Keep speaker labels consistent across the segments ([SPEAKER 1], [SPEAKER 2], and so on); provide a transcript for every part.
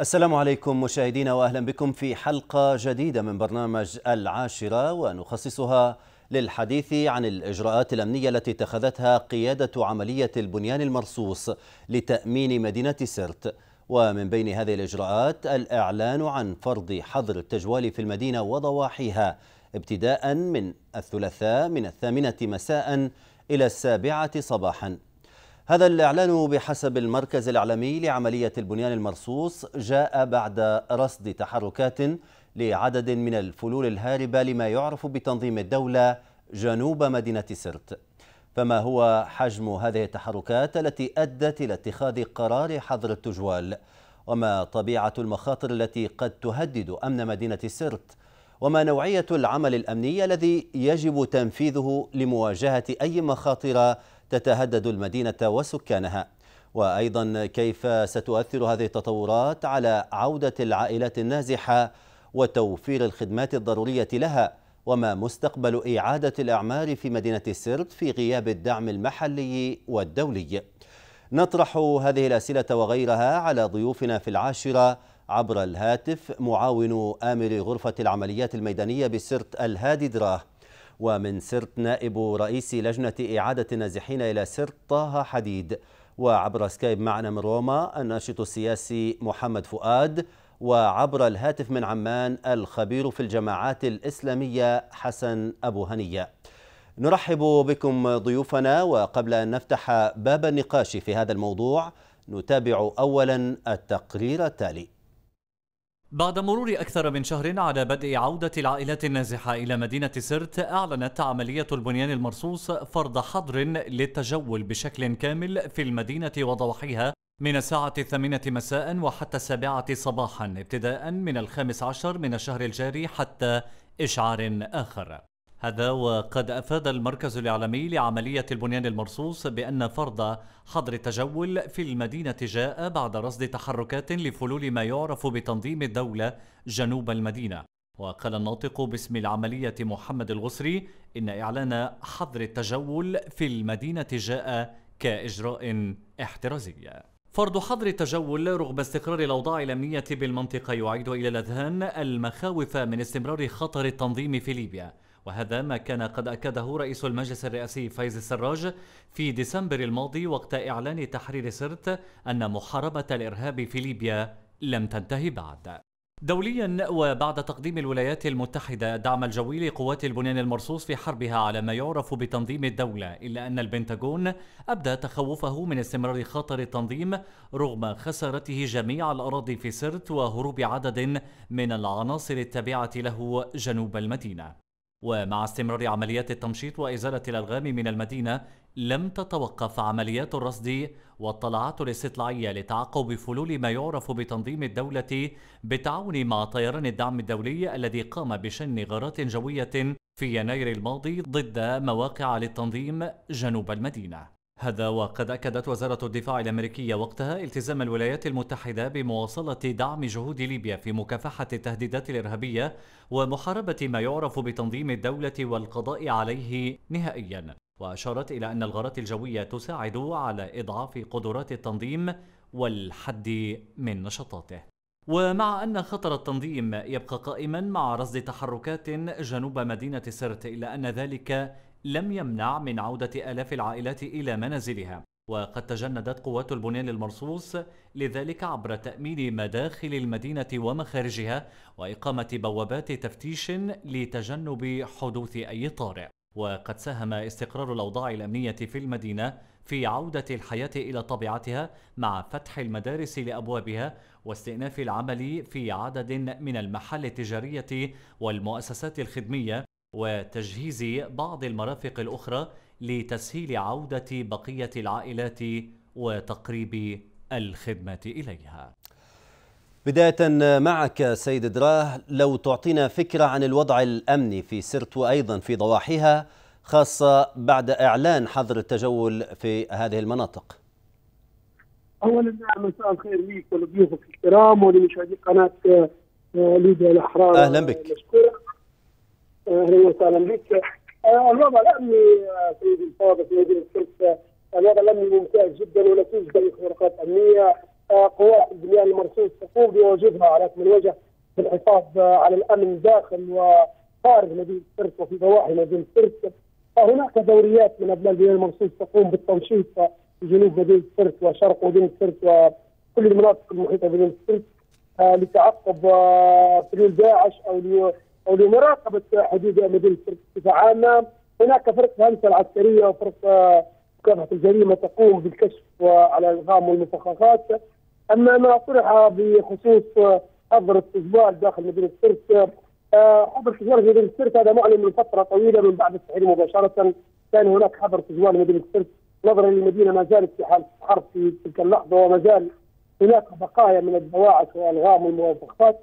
[SPEAKER 1] السلام عليكم مشاهدينا وأهلا بكم في حلقة جديدة من برنامج العاشرة ونخصصها للحديث عن الإجراءات الأمنية التي اتخذتها قيادة عملية البنيان المرصوص لتأمين مدينة سرت. ومن بين هذه الإجراءات الإعلان عن فرض حظر التجوال في المدينة وضواحيها ابتداء من الثلاثاء من الثامنة مساء إلى السابعة صباحا. هذا الإعلان بحسب المركز الإعلامي لعملية البنيان المرصوص جاء بعد رصد تحركات لعدد من الفلول الهاربة لما يعرف بتنظيم الدولة جنوب مدينة سرت. فما هو حجم هذه التحركات التي أدت إلى اتخاذ قرار حظر التجوال؟ وما طبيعة المخاطر التي قد تهدد أمن مدينة سرت؟ وما نوعية العمل الأمني الذي يجب تنفيذه لمواجهة أي مخاطر تتهدد المدينة وسكانها. وأيضا كيف ستؤثر هذه التطورات على عودة العائلات النازحة وتوفير الخدمات الضرورية لها؟ وما مستقبل إعادة الأعمار في مدينة سرت في غياب الدعم المحلي والدولي؟ نطرح هذه الأسئلة وغيرها على ضيوفنا في العاشرة عبر الهاتف معاون آمر غرفة العمليات الميدانية بسرت الهادي دراه. ومن سرت نائب رئيس لجنة إعادة النازحين إلى سرت طه حديد. وعبر سكايب معنا من روما الناشط السياسي محمد فؤاد. وعبر الهاتف من عمان الخبير في الجماعات الإسلامية حسن أبو هنية. نرحب بكم ضيوفنا وقبل أن نفتح باب النقاش في هذا الموضوع نتابع أولا التقرير التالي.
[SPEAKER 2] بعد مرور أكثر من شهر على بدء عودة العائلات النازحة إلى مدينة سرت أعلنت عملية البنيان المرصوص فرض حظر للتجول بشكل كامل في المدينة وضواحيها من الساعة الثامنة مساء وحتى السابعة صباحا ابتداء من الخامس عشر من الشهر الجاري حتى إشعار آخر. هذا وقد أفاد المركز الإعلامي لعملية البنيان المرصوص بأن فرض حظر التجول في المدينة جاء بعد رصد تحركات لفلول ما يعرف بتنظيم الدولة جنوب المدينة. وقال الناطق باسم العملية محمد الغسري إن إعلان حظر التجول في المدينة جاء كإجراء احترازي. فرض حظر التجول رغم استقرار الأوضاع الأمنية بالمنطقة يعيد إلى الأذهان المخاوف من استمرار خطر التنظيم في ليبيا. وهذا ما كان قد أكده رئيس المجلس الرئاسي فايز السراج في ديسمبر الماضي وقت إعلان تحرير سرت أن محاربة الإرهاب في ليبيا لم تنتهي بعد. دوليا وبعد تقديم الولايات المتحدة الدعم الجوي لقوات البنيان المرصوص في حربها على ما يعرف بتنظيم الدولة إلا أن البنتاغون أبدى تخوفه من استمرار خطر التنظيم رغم خسارته جميع الأراضي في سرت وهروب عدد من العناصر التابعة له جنوب المدينة. ومع استمرار عمليات التمشيط وإزالة الألغام من المدينة لم تتوقف عمليات الرصد والطلعات الاستطلاعية لتعقب فلول ما يعرف بتنظيم الدولة بالتعاون مع طيران الدعم الدولي الذي قام بشن غارات جوية في يناير الماضي ضد مواقع للتنظيم جنوب المدينة. هذا وقد أكدت وزارة الدفاع الأمريكية وقتها التزام الولايات المتحدة بمواصلة دعم جهود ليبيا في مكافحة التهديدات الإرهابية ومحاربة ما يعرف بتنظيم الدولة والقضاء عليه نهائيا. وأشارت إلى أن الغارات الجوية تساعد على إضعاف قدرات التنظيم والحد من نشاطاته. ومع أن خطر التنظيم يبقى قائما مع رصد تحركات جنوب مدينة سرت إلا أن ذلك لم يمنع من عودة آلاف العائلات إلى منازلها وقد تجندت قوات البنيان المرصوص لذلك عبر تأمين مداخل المدينة ومخارجها وإقامة بوابات تفتيش لتجنب حدوث أي طارئ. وقد ساهم استقرار الأوضاع الأمنية في المدينة في عودة الحياة إلى طبيعتها مع فتح المدارس لأبوابها واستئناف العمل في عدد من المحال التجارية والمؤسسات الخدمية وتجهيز بعض المرافق الأخرى لتسهيل عودة بقية العائلات وتقريب الخدمة إليها.
[SPEAKER 1] بداية معك سيد دراه لو تعطينا فكرة عن الوضع الأمني في سرت وأيضا في ضواحيها خاصة بعد إعلان حظر التجول في هذه المناطق.
[SPEAKER 3] أولا مساء الخير ليك ولضيوفك الكرام ولمشاهدي قناة آه، ليبيا الأحرار.
[SPEAKER 1] أهلا بك.
[SPEAKER 3] مشكورة. أهلا وسهلا بك. آه، الوضع الامني سيدي الفاضل في مدينه سلسة الوضع الامني ممتاز جدا ولا توجد اي أمنية. قوات البنيان المرصوص تقوم بواجبها على اكمل وجه بالحفاظ على الأمن داخل وخارج مدينة سرت وفي ضواحي مدينة سرت هناك دوريات من أبناء البنيان المرصوص تقوم بالتنشيط في جنوب مدينة سرت وشرق مدينة سرت وكل المناطق المحيطة بمدينة سرت لتعقب فلول داعش أو لمراقبه حدود مدينه سرت بصفه عامه هناك فرق هندسه العسكرية وفرق مكافحة الجريمة تقوم بالكشف على الغام والمفخخات أما ما طرح بخصوص حظر التجوال داخل مدينة سرت حظر التجوال في مدينة سرت هذا معلن من فترة طويلة من بعد التحرير مباشرة. كان هناك حظر تجوال مدينة سرت. نظرا للمدينة ما زالت في حاله حرب في تلك اللحظة وما زال هناك بقايا من الدواعش والغام والموافقات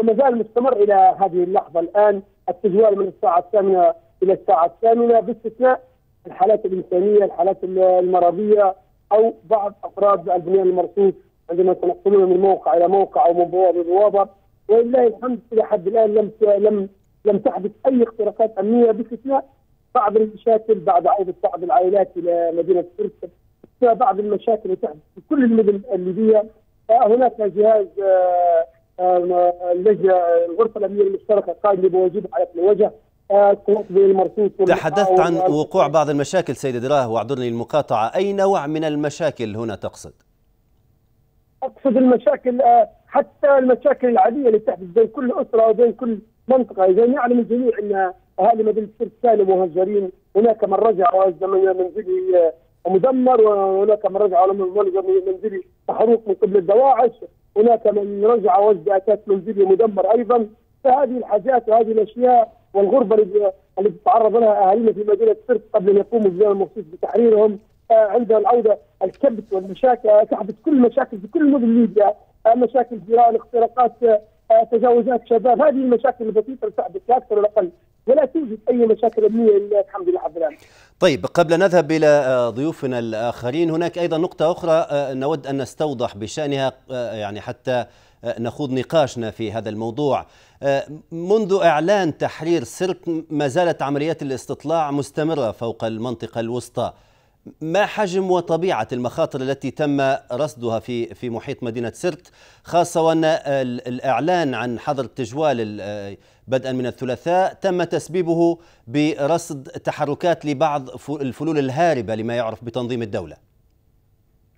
[SPEAKER 3] وما زال مستمر إلى هذه اللحظة. الآن التجوال من الساعة الثامنة إلى الساعة الثامنة باستثناء الحالات الإنسانية، الحالات المرضية أو بعض أفراد البنيان المرصوص عندما يتنقلون من موقع إلى موقع أو من بوابة لبوابه ولله الحمد إلى حد الآن لم لم لم تحدث أي اختراقات أمنية باستثناء بعض المشاكل بعد عوده بعض العائلات إلى مدينة سرت بعض المشاكل اللي تحدث في كل المدن الليبية. هناك جهاز اللجنة الغرفة الأمنية المشتركة قائمة بواجبها على وجه
[SPEAKER 1] تحدثت عن وقوع بعض المشاكل سيد دراه واعذرني المقاطعه، أي نوع من المشاكل هنا تقصد؟
[SPEAKER 3] أقصد المشاكل حتى المشاكل العادية اللي تحدث بين كل أسرة وبين كل منطقة، إذا يعلم الجميع إن أهالي مدينة سرت كانوا مهجرين، هناك من رجع من منزله مدمر وهناك من رجع من منزله محروق من قبل الدواعش، هناك من رجع وجد أساس منزله مدمر أيضا، فهذه الحاجات وهذه الأشياء والغربة اللي تتعرض لها أهالينا في مدينة سرت قبل أن يقوموا بالجانب المخصوص بتحريرهم عند العودة الكبت والمشاكل تحدث كل المشاكل في كل مدن ليبيا مشاكل جيران اختراقات تجاوزات شباب هذه المشاكل البسيطة اللي تحدث لا أكثر ولا أقل. ولا توجد أي مشاكل امنيه إلا الحمد لله رب العالمين.
[SPEAKER 1] طيب قبل نذهب إلى ضيوفنا الآخرين هناك أيضا نقطة أخرى نود أن نستوضح بشأنها يعني حتى نخوض نقاشنا في هذا الموضوع منذ إعلان تحرير سرت ما زالت عمليات الاستطلاع مستمرة فوق المنطقة الوسطى ما حجم وطبيعة المخاطر التي تم رصدها في في محيط مدينة سرت خاصة وأن الإعلان عن حظر التجوال بدءا من الثلاثاء تم تسبيبه برصد تحركات لبعض الفلول الهاربة لما يعرف بتنظيم الدولة.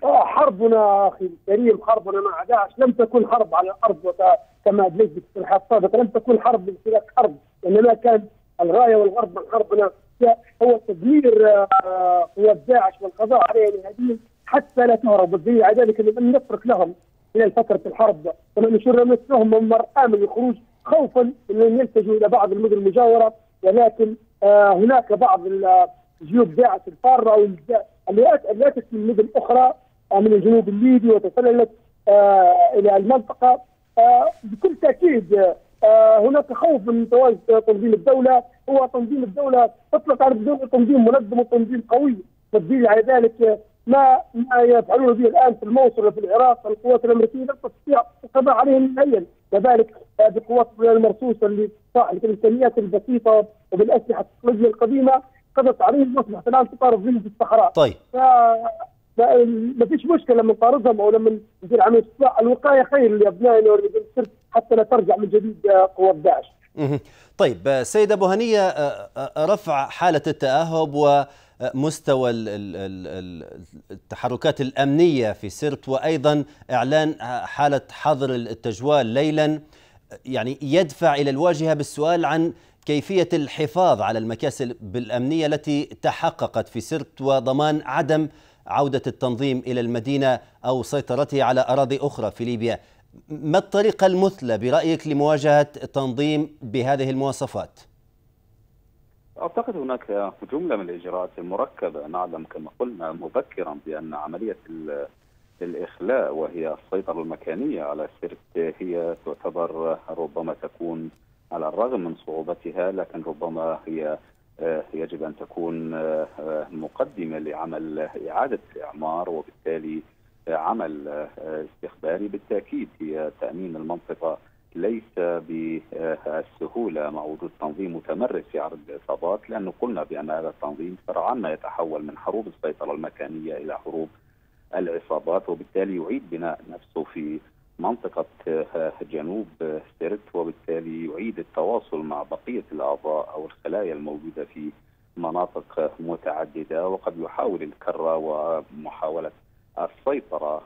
[SPEAKER 3] حربنا أخي الكريم حربنا مع داعش. لم تكن حرب على الأرض كما ادليت بالتصريحات السابقه لم تكن حرب بامتلاك حرب. إنما كان الغاية والغرض من حربنا هو تدمير قوات داعش والقضاء عليها نهائيا حتى لا تهرب. والدليل ذلك لم نترك لهم خلال فتره الحرب. كما نشر مثلهم ممر امن للخروج خوفا من أن يلتجوا إلى بعض المدن المجاورة. ولكن هناك بعض جيوب داعش الفارة أو اللي أتت من مدن أخرى من الجنوب الليبي وتسللت إلى المنطقة. بكل تأكيد هناك خوف من تواجد تنظيم الدولة. هو تنظيم الدولة اطلق على الدولة تنظيم منظم وتنظيم قوي. والدليل على ذلك ما ما يفعلون به الآن في الموصل وفي العراق القوات الأمريكية لن تستطيع القضاء عليهم نهائيا. كذلك بقوات المرصوصة اللي صاحبه الإمكانيات البسيطة وبالأسلحة التكنولوجيا القديمة. قضت عليهم واصبحت الآن تطارد في الصحراء.
[SPEAKER 1] طيب.
[SPEAKER 3] ما فيش مشكلة لما نطاردهم أو لما ندير عمليه الوقاية خير لأبنائنا السرت حتى لا ترجع من جديد قوات داعش.
[SPEAKER 1] طيب سيد أبو هنية رفع حالة التأهب ومستوى التحركات الأمنية في سرت وأيضا إعلان حالة حظر التجوال ليلا. يعني يدفع إلى الواجهة بالسؤال عن كيفية الحفاظ على المكاسب الامنيه التي تحققت في سرت وضمان عدم عودة التنظيم إلى المدينة أو سيطرته على أراضي أخرى في ليبيا. ما الطريقة المثلى برأيك لمواجهة تنظيم بهذه المواصفات؟
[SPEAKER 4] أعتقد هناك جملة من الإجراءات المركبة نعلم كما قلنا مبكرا بأن عملية الإخلاء وهي السيطرة المكانية على سرت هي تعتبر ربما تكون على الرغم من صعوبتها لكن ربما هي يجب أن تكون مقدمة لعمل إعادة اعمار وبالتالي عمل استخباري. بالتأكيد هي تأمين المنطقة ليس بالسهولة. مع وجود تنظيم متمرس في عرض الإصابات. لأنه قلنا بأن هذا التنظيم سرعان ما يتحول من حروب السيطرة المكانية إلى حروب العصابات وبالتالي يعيد بناء نفسه في منطقة جنوب سرت وبالتالي يعيد التواصل مع بقية الأعضاء أو الخلايا الموجودة في مناطق متعددة. وقد يحاول الكرة ومحاولة السيطرة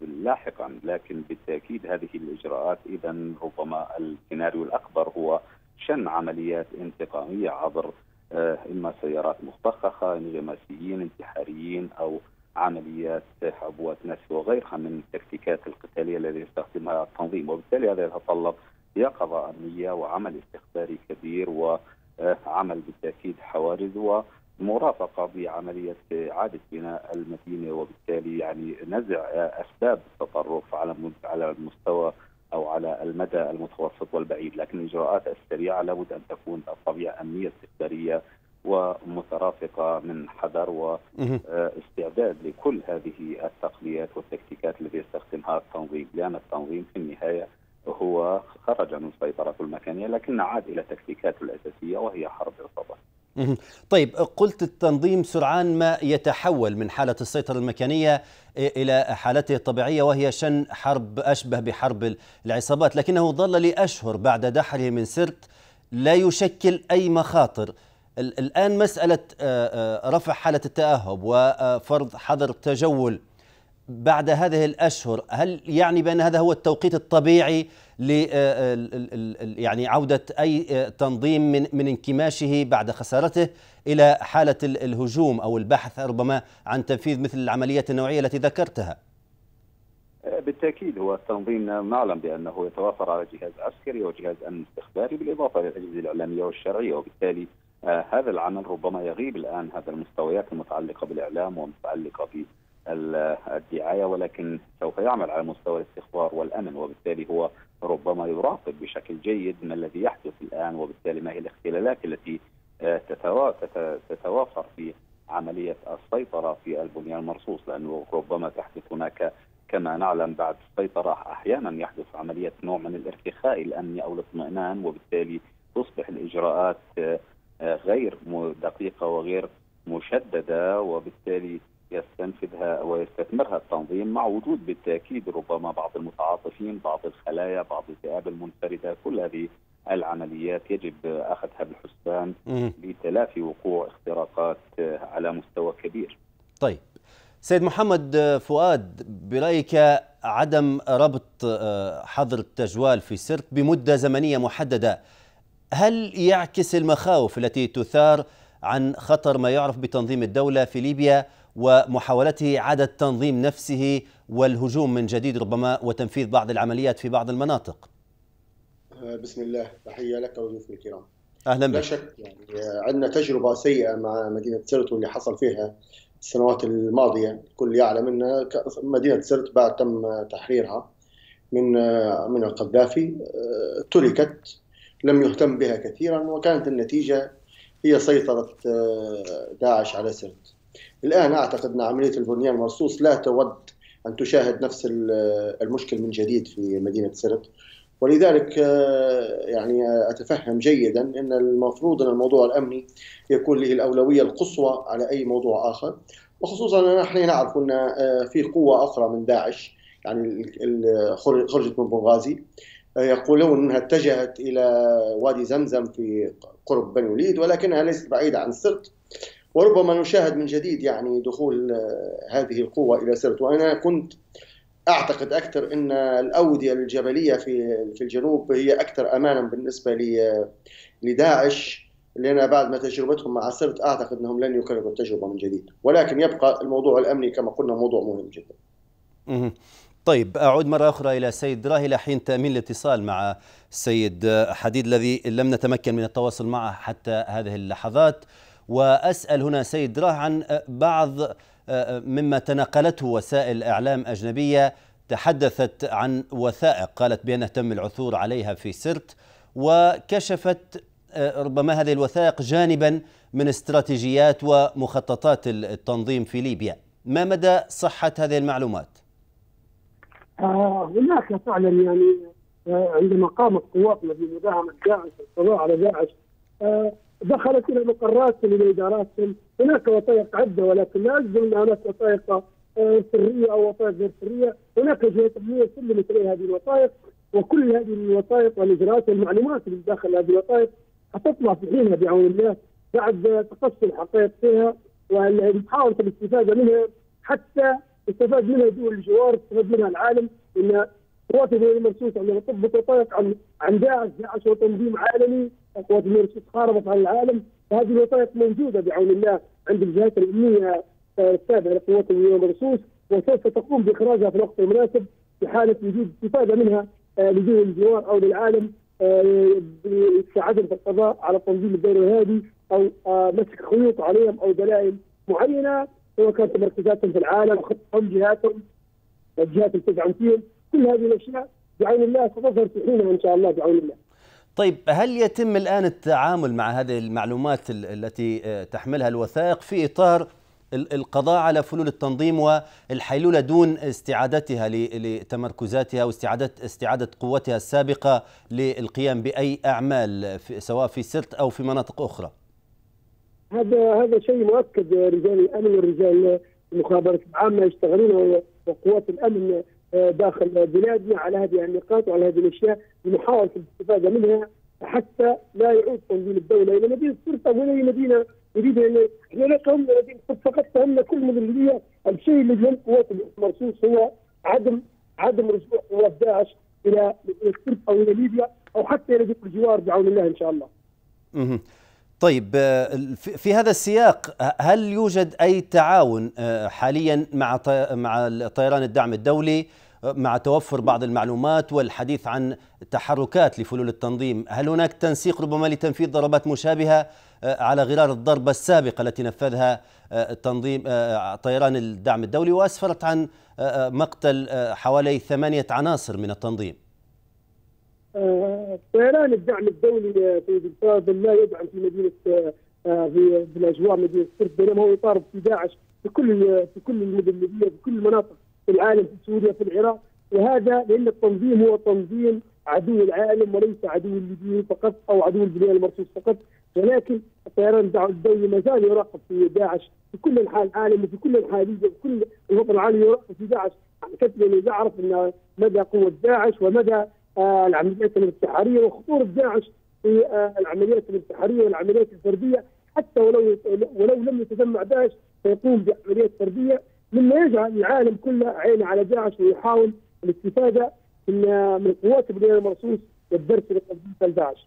[SPEAKER 4] لاحقا لكن بالتأكيد هذه الإجراءات إذا ربما السيناريو الأكبر هو شن عمليات انتقامية عبر إما سيارات مفخخة انغماسيين انتحاريين أو عمليات عبوات نسف وغيرها من التكتيكات القتالية التي يستخدمها التنظيم. وبالتالي هذا يتطلب يقظة أمنية وعمل استخباري كبير وعمل بالتأكيد حوارز ومرافقه بعملية إعادة بناء المدينة وبالتالي يعني نزع أسباب التطرف على على المستوى أو على المدى المتوسط والبعيد، لكن الإجراءات السريعة لابد أن تكون الطبيعة أمنية استخباريه ومترافقة من حذر واستعداد لكل هذه التقنيات والتكتيكات التي يستخدمها التنظيم لأن التنظيم في النهاية هو خرج من سيطرته المكانيه لكن عاد إلى تكتيكاته الأساسية وهي حرب العصابات.
[SPEAKER 1] طيب قلت التنظيم سرعان ما يتحول من حالة السيطرة المكانية إلى حالته الطبيعية وهي شن حرب أشبه بحرب العصابات لكنه ظل لأشهر بعد دحره من سرت لا يشكل أي مخاطر. الآن مسألة رفع حالة التأهب وفرض حظر تجول بعد هذه الأشهر هل يعني بأن هذا هو التوقيت الطبيعي ل يعني عودة أي تنظيم من من انكماشه بعد خسارته إلى حالة الهجوم أو البحث ربما عن تنفيذ مثل العمليات النوعية التي ذكرتها؟
[SPEAKER 4] بالتأكيد هو التنظيم نعلم بأنه يتوافر على جهاز عسكري وجهاز أمن استخباري بالإضافة للاجهزه الإعلامية والشرعية وبالتالي آه هذا العمل ربما يغيب الآن هذا المستويات المتعلقة بالإعلام ومتعلقة بالدعايه ولكن سوف يعمل على مستوى الاستخبار والأمن وبالتالي هو ربما يراقب بشكل جيد ما الذي يحدث الآن وبالتالي ما هي الاختلالات التي آه تتوافر في عملية السيطرة في البنيان المرصوص لأنه ربما تحدث هناك كما نعلم بعد السيطره أحيانا يحدث عملية نوع من الارتخاء الامني أو الاطمئنان وبالتالي تصبح الإجراءات آه غير دقيقة وغير مشددة وبالتالي يستنفذها ويستثمرها التنظيم مع وجود بالتأكيد ربما بعض المتعاطفين، بعض الخلايا، بعض الذئاب المنفردة، كل هذه العمليات يجب أخذها بالحسبان لتلافي وقوع اختراقات على مستوى كبير.
[SPEAKER 1] طيب. سيد محمد فؤاد برأيك عدم ربط حظر التجوال في سرت بمدة زمنية محددة هل يعكس المخاوف التي تثار عن خطر ما يعرف بتنظيم الدولة في ليبيا ومحاولته إعادة تنظيم نفسه والهجوم من جديد ربما وتنفيذ بعض العمليات في بعض المناطق.
[SPEAKER 5] بسم الله. تحية لك وضيوف الكرام.
[SPEAKER 1] أهلا بك.
[SPEAKER 5] لا شك يعني عندنا تجربة سيئة مع مدينة سرت واللي حصل فيها السنوات الماضية. الكل يعلم أن مدينة سرت بعد تم تحريرها من من القذافي تركت لم يهتم بها كثيرا وكانت النتيجة هي سيطرة داعش على سرت. الآن أعتقد أن عملية البنيان المرصوص لا تود أن تشاهد نفس المشكل من جديد في مدينة سرت ولذلك يعني أتفهم جيدا أن المفروض أن الموضوع الأمني يكون له الأولوية القصوى على أي موضوع آخر. وخصوصا أن نحن نعرف أن في قوة أخرى من داعش يعني خرجت من بنغازي. يقولون أنها اتجهت إلى وادي زمزم في قرب بني وليد ولكنها ليست بعيدة عن سرت وربما نشاهد من جديد يعني دخول هذه القوة إلى سرت وأنا كنت أعتقد أكثر إن الأودية الجبلية في في الجنوب هي أكثر أمانا بالنسبة لداعش لأن بعد ما تجربتهم مع سرت أعتقد إنهم لن يكرروا التجربة من جديد. ولكن يبقى الموضوع الأمني كما قلنا موضوع مهم جدا.
[SPEAKER 1] طيب أعود مرة أخرى إلى السيد راهي لحين تأمين الاتصال مع السيد حديد الذي لم نتمكن من التواصل معه حتى هذه اللحظات. وأسأل هنا سيد راه عن بعض مما تناقلته وسائل إعلام أجنبية تحدثت عن وثائق قالت بأنه تم العثور عليها في سرت وكشفت ربما هذه الوثائق جانبا من استراتيجيات ومخططات التنظيم في ليبيا ما مدى صحة هذه المعلومات؟
[SPEAKER 3] آه هناك فعلا يعني آه عندما قامت قواتنا بمداهمة داعش والقضاء على داعش آه دخلت إلى مقرات إلى ادارات هناك وثائق عدة ولكن لا اجزم أن هناك وثائق سرية أو وثائق غير سرية، هناك جهات أمنية سلمت اليها هذه الوثائق وكل هذه الوثائق والإجراءات والمعلومات اللي داخل هذه الوثائق حتطلع في حينها بعون الله بعد تقصي الحقائق فيها ومحاوله الاستفادة منها حتى استفاد منها دول الجوار استفاد منها العالم. إن قوات الهلال المرسوس عندما تضبط وثائق عن عن داعش داعش هو تنظيم عالمي. قوات المرسوس خاربت على العالم فهذه الوثائق موجودة بعون الله عند الجهات الأمنية التابعه لقوات المرسوس وسوف تقوم بإخراجها في الوقت المناسب في حاله وجود استفادة منها آه، لدول الجوار أو للعالم عدم في القضاء على تنظيم الدوري الهادي أو آه، مسك خيوط عليهم أو دلائل معينة سواء كانت تمركزاتهم في العالم خطهم جهاتهم الجهات اللي تدعم فيهم كل هذه الأشياء بعون الله ستظهر في حينها إن شاء الله بعون الله.
[SPEAKER 1] طيب هل يتم الآن التعامل مع هذه المعلومات التي آه، تحملها الوثائق في إطار القضاء على فلول التنظيم والحيلولة دون استعادتها لتمركزاتها واستعادة استعادة قوتها السابقة للقيام بأي أعمال سواء في سرت أو في مناطق أخرى؟
[SPEAKER 3] هذا هذا شيء مؤكد رجال الأمن ورجال المخابرات العامة يشتغلون وقوات الأمن داخل بلادنا على هذه النقاط وعلى هذه الأشياء لمحاولة الاستفادة منها حتى لا يعود تنظيم الدولة إلى مدينة سرت أو إلى مدينة يريد أن هناك هم الذين فقط فهمنا كل مدنيه الشيء اللي قوات المرصوص هو عدم عدم رجوع قوات داعش إلى السرب أو إلى ليبيا أو حتى إلى الجوار بعون الله إن شاء الله.
[SPEAKER 1] طيب في هذا السياق هل يوجد أي تعاون آه، حاليا مع مع طيران الدعم الدولي مع توفر بعض المعلومات والحديث عن تحركات لفلول التنظيم؟ هل هناك تنسيق ربما لتنفيذ ضربات مشابهة آه، على غرار الضربة السابقة التي نفذها آه، تنظيم آه، طيران الدعم الدولي وأسفرت عن مقتل حوالي ثمانية عناصر من التنظيم؟
[SPEAKER 3] طيران الدعم الدولي في الفاضل لا يدعم في مدينة في الأجواء مدينة سرت بينما هو يطارد في داعش في كل في كل المدن الليبية في كل المناطق في العالم في سوريا في العراق. وهذا لأن التنظيم هو تنظيم عدو العالم وليس عدو الليبيين فقط أو عدو البنيان المرصوص فقط. ولكن الطيران الدولي ما زال يراقب في داعش في كل أنحاء العالم وفي كل أنحاء ليبيا في كل الوطن العربي يراقب في داعش. كثيرا يعرف إن مدى قوة داعش ومدى آه العمليات الانتحارية وخطورة داعش في آه العمليات الانتحارية والعمليات الفردية. حتى ولو ولو لم يتجمع داعش فيقوم بعمليات فردية. مما يجعل العالم كله عينه على داعش ويحاول الاستفادة من من قوات البنيان المرصوص والدرس لتنظيم داعش.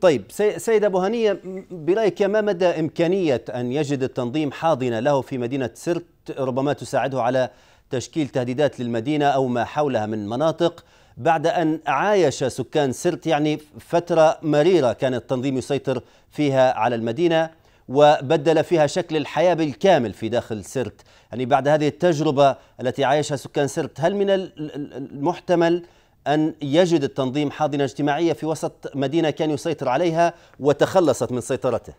[SPEAKER 1] طيب سيد أبو هنية برأيك ما مدى إمكانية أن يجد التنظيم حاضنة له في مدينة سرت ربما تساعده على تشكيل تهديدات للمدينة أو ما حولها من مناطق؟ بعد أن عايش سكان سرت يعني فترة مريرة كان التنظيم يسيطر فيها على المدينة وبدل فيها شكل الحياة بالكامل في داخل سرت. يعني بعد هذه التجربة التي عايشها سكان سرت هل من المحتمل أن يجد التنظيم حاضنة اجتماعية في وسط مدينة كان يسيطر عليها وتخلصت من سيطرته؟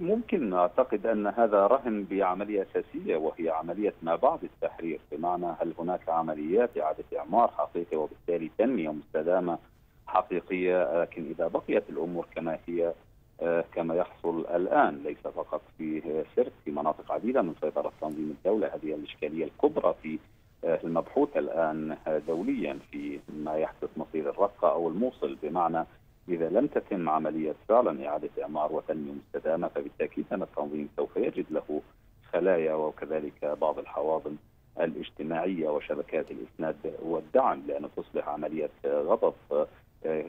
[SPEAKER 4] ممكن أعتقد أن هذا رهن بعملية أساسية وهي عملية ما بعد التحرير. بمعنى هل هناك عمليات إعادة إعمار حقيقية وبالتالي تنمية مستدامة حقيقية؟ لكن إذا بقيت الأمور كما هي آه، كما يحصل الآن ليس فقط في سرت في مناطق عديدة من سيطرة تنظيم الدولة. هذه الإشكالية الكبرى في آه، المبحوث الآن دوليا في ما يحدث مصير الرقة أو الموصل. بمعنى إذا لم تتم عملية فعلا إعادة إعمار وتنمية مستدامه فبالتأكيد إن التنظيم سوف يجد له خلايا وكذلك بعض الحواضن الاجتماعية وشبكات الإسناد والدعم لأن تصبح عملية غضب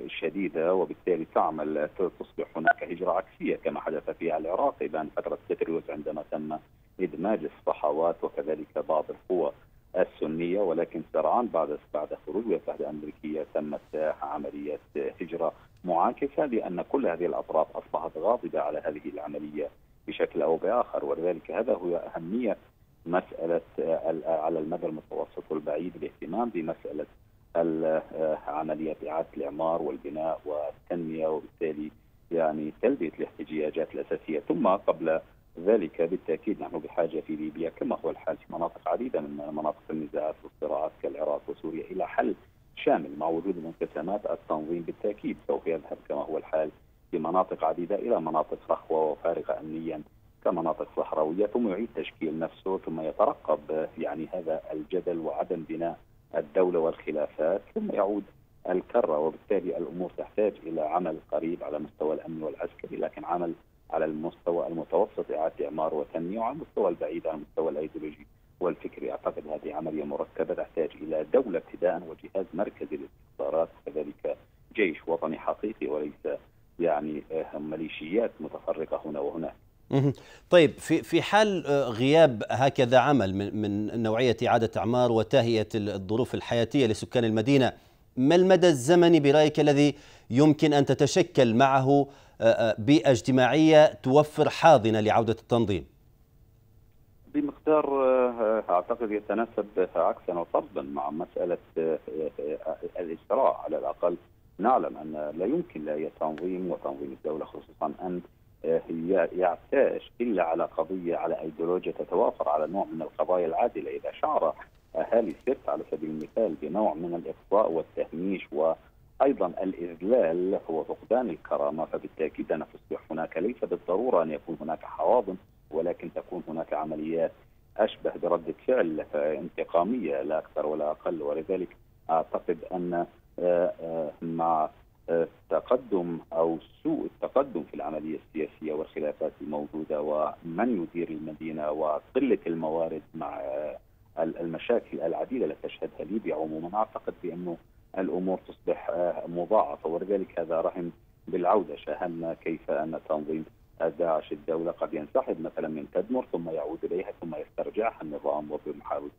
[SPEAKER 4] شديدة وبالتالي تعمل تصبح هناك هجرة عكسية كما حدث في العراق. بين فترة بتريوس عندما تم إدماج الصحوات وكذلك بعض القوى السنية. ولكن سرعان بعد بعد خروج الولايات الامريكيه تمت عملية هجرة معاكسة لأن كل هذه الأطراف أصبحت غاضبة على هذه العملية بشكل أو بآخر ولذلك هذا هو أهمية مسألة على المدى المتوسط والبعيد الاهتمام بمسألة عملية إعادة الإعمار والبناء والتنمية وبالتالي يعني تلبية الاحتياجات الأساسية. ثم قبل ذلك بالتأكيد نحن بحاجة في ليبيا كما هو الحال في مناطق عديدة من مناطق النزاعات والصراعات كالعراق وسوريا إلى حل شامل مع وجود منقسمات التنظيم بالتأكيد. سوف يذهب كما هو الحال في مناطق عديدة إلى مناطق رخوة وفارغة أمنيا كمناطق صحراوية. ثم يعيد تشكيل نفسه ثم يترقب يعني هذا الجدل وعدم بناء الدولة والخلافات. ثم يعود الكرة وبالتالي الأمور تحتاج إلى عمل قريب على مستوى الأمن والعسكري لكن عمل على المستوى المتوسط إعادة إعمار وتنمية وعلى المستوى البعيد على المستوى الأيديولوجي. والفكري اعتقد هذه عملية مركبة تحتاج إلى دولة ابتداء وجهاز مركزي للاستخبارات وكذلك جيش وطني حقيقي وليس يعني ميليشيات متفرقة هنا وهناك.
[SPEAKER 1] طيب في في حال غياب هكذا عمل من من نوعية إعادة إعمار وتهيئة الظروف الحياتية لسكان المدينة ما المدى الزمني برأيك الذي يمكن أن تتشكل معه بيئة اجتماعية توفر حاضنة لعودة التنظيم؟
[SPEAKER 4] بمقدار أعتقد يتناسب عكسا وطردا مع مسألة الاسراع على الأقل نعلم أن لا يمكن لأي تنظيم وتنظيم الدولة خصوصا أن يعتاش إلا على قضية على أيديولوجيا تتوافر على نوع من القضايا العادلة. إذا شعر أهالي سرت على سبيل المثال بنوع من الاقصاء والتهميش وأيضا الإذلال هو فقدان الكرامة فبالتأكيد ان تصبح هناك. ليس بالضرورة أن يكون هناك حواضن ولكن تكون هناك عمليات أشبه برده فعل انتقاميه لا أكثر ولا أقل. ولذلك أعتقد أن مع تقدم أو سوء التقدم في العملية السياسية والخلافات الموجودة ومن يدير المدينة وقله الموارد مع المشاكل العديدة التي تشهدها ليبيا عموما أعتقد بانه الأمور تصبح مضاعفة. ولذلك هذا رهن بالعودة. شاهدنا كيف أن تنظيم داعش الدولة قد ينسحب مثلا من تدمر ثم يعود إليها ثم يسترجعها النظام وبمحاولة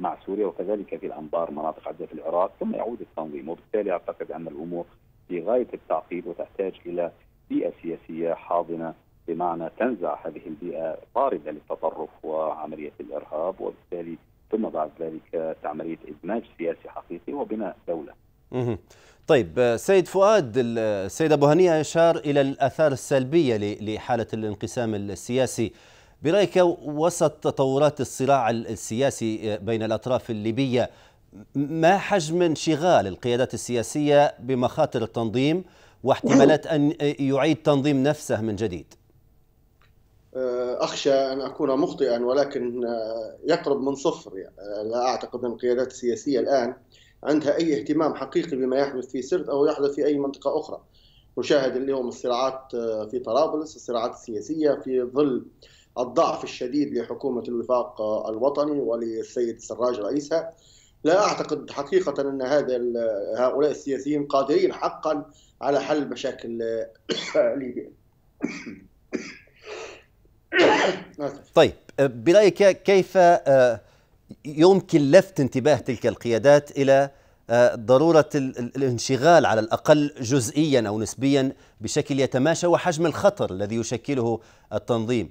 [SPEAKER 4] مع سوريا وكذلك في الانبار مناطق عديده في العراق ثم يعود التنظيم وبالتالي أعتقد أن الأمور في غاية التعقيد وتحتاج إلى بيئة سياسية حاضنة بمعنى تنزع هذه البيئة طارده للتطرف وعملية الإرهاب وبالتالي ثم بعد ذلك عمليه إدماج سياسي حقيقي وبناء دولة.
[SPEAKER 1] طيب سيد فؤاد السيد أبو هنيئة اشار إلى الآثار السلبية لحالة الانقسام السياسي. برأيك وسط تطورات الصراع السياسي بين الأطراف الليبية ما حجم انشغال القيادات السياسية بمخاطر التنظيم واحتمالات أن يعيد تنظيم نفسه من جديد؟
[SPEAKER 5] أخشى أن أكون مخطئا ولكن يقرب من صفر. يعني لا أعتقد أن القيادات السياسية الآن عندها أي اهتمام حقيقي بما يحدث في سرت أو يحدث في أي منطقة أخرى. نشاهد اليوم الصراعات في طرابلس، الصراعات السياسية في ظل الضعف الشديد لحكومة الوفاق الوطني وللسيد سراج رئيسها. لا أعتقد حقيقة أن هذا هؤلاء السياسيين قادرين حقا على حل مشاكل ليبيا.
[SPEAKER 1] طيب برأيك كيف يمكن لفت انتباه تلك القيادات إلى ضرورة الانشغال على الأقل جزئيا أو نسبيا بشكل يتماشى وحجم الخطر الذي يشكله التنظيم.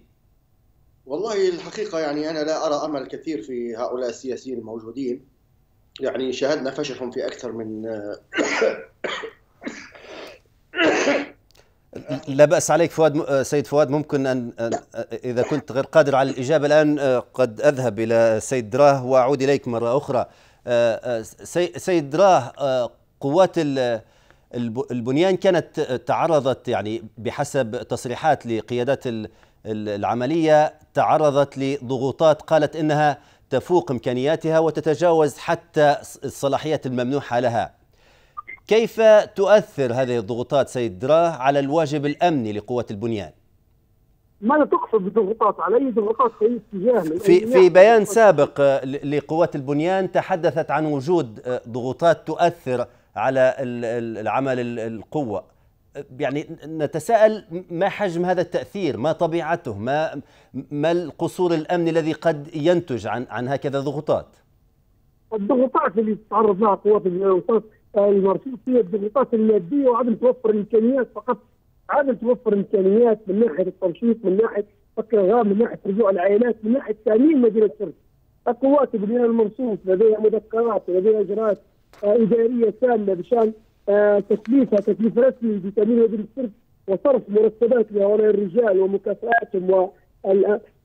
[SPEAKER 5] والله الحقيقة يعني أنا لا أرى أمل كثير في هؤلاء السياسيين الموجودين. يعني شاهدنا فشلهم في أكثر من
[SPEAKER 1] لا بأس عليك فؤاد سيد فؤاد ممكن أن إذا كنت غير قادر على الإجابة الآن قد أذهب إلى سيد دراه وأعود إليك مرة أخرى. سيد دراه قوات البنيان كانت تعرضت يعني بحسب تصريحات لقيادات العملية تعرضت لضغوطات قالت إنها تفوق إمكانياتها وتتجاوز حتى الصلاحيات الممنوحة لها. كيف تؤثر هذه الضغوطات سيد دراه على الواجب الأمني لقوات البنيان؟
[SPEAKER 3] ماذا تقصد بضغوطات؟ على اي ضغوطات في اي اتجاه؟
[SPEAKER 1] في في بيان سابق لقوات البنيان تحدثت عن وجود ضغوطات تؤثر على العمل القوة. يعني نتساءل ما حجم هذا التأثير؟ ما طبيعته؟ ما ما القصور الأمني الذي قد ينتج عن عن هكذا ضغوطات؟
[SPEAKER 3] الضغوطات اللي تتعرض لها قوات البنيان المرصوص هي الضغوطات المادية وعدم توفر الامكانيات فقط. عدم توفر إمكانيات من ناحية التنشيط من ناحية فك من ناحية رجوع العائلات من ناحية تامين مدينة سرت القوات البنيان المرصوص لديها مذكرات ولديها إجراءات إدارية سامة بشأن تكليفها تكليف رسمي بتأمين مدينة سرت وصرف مرتبات لهؤلاء الرجال ومكافآتهم و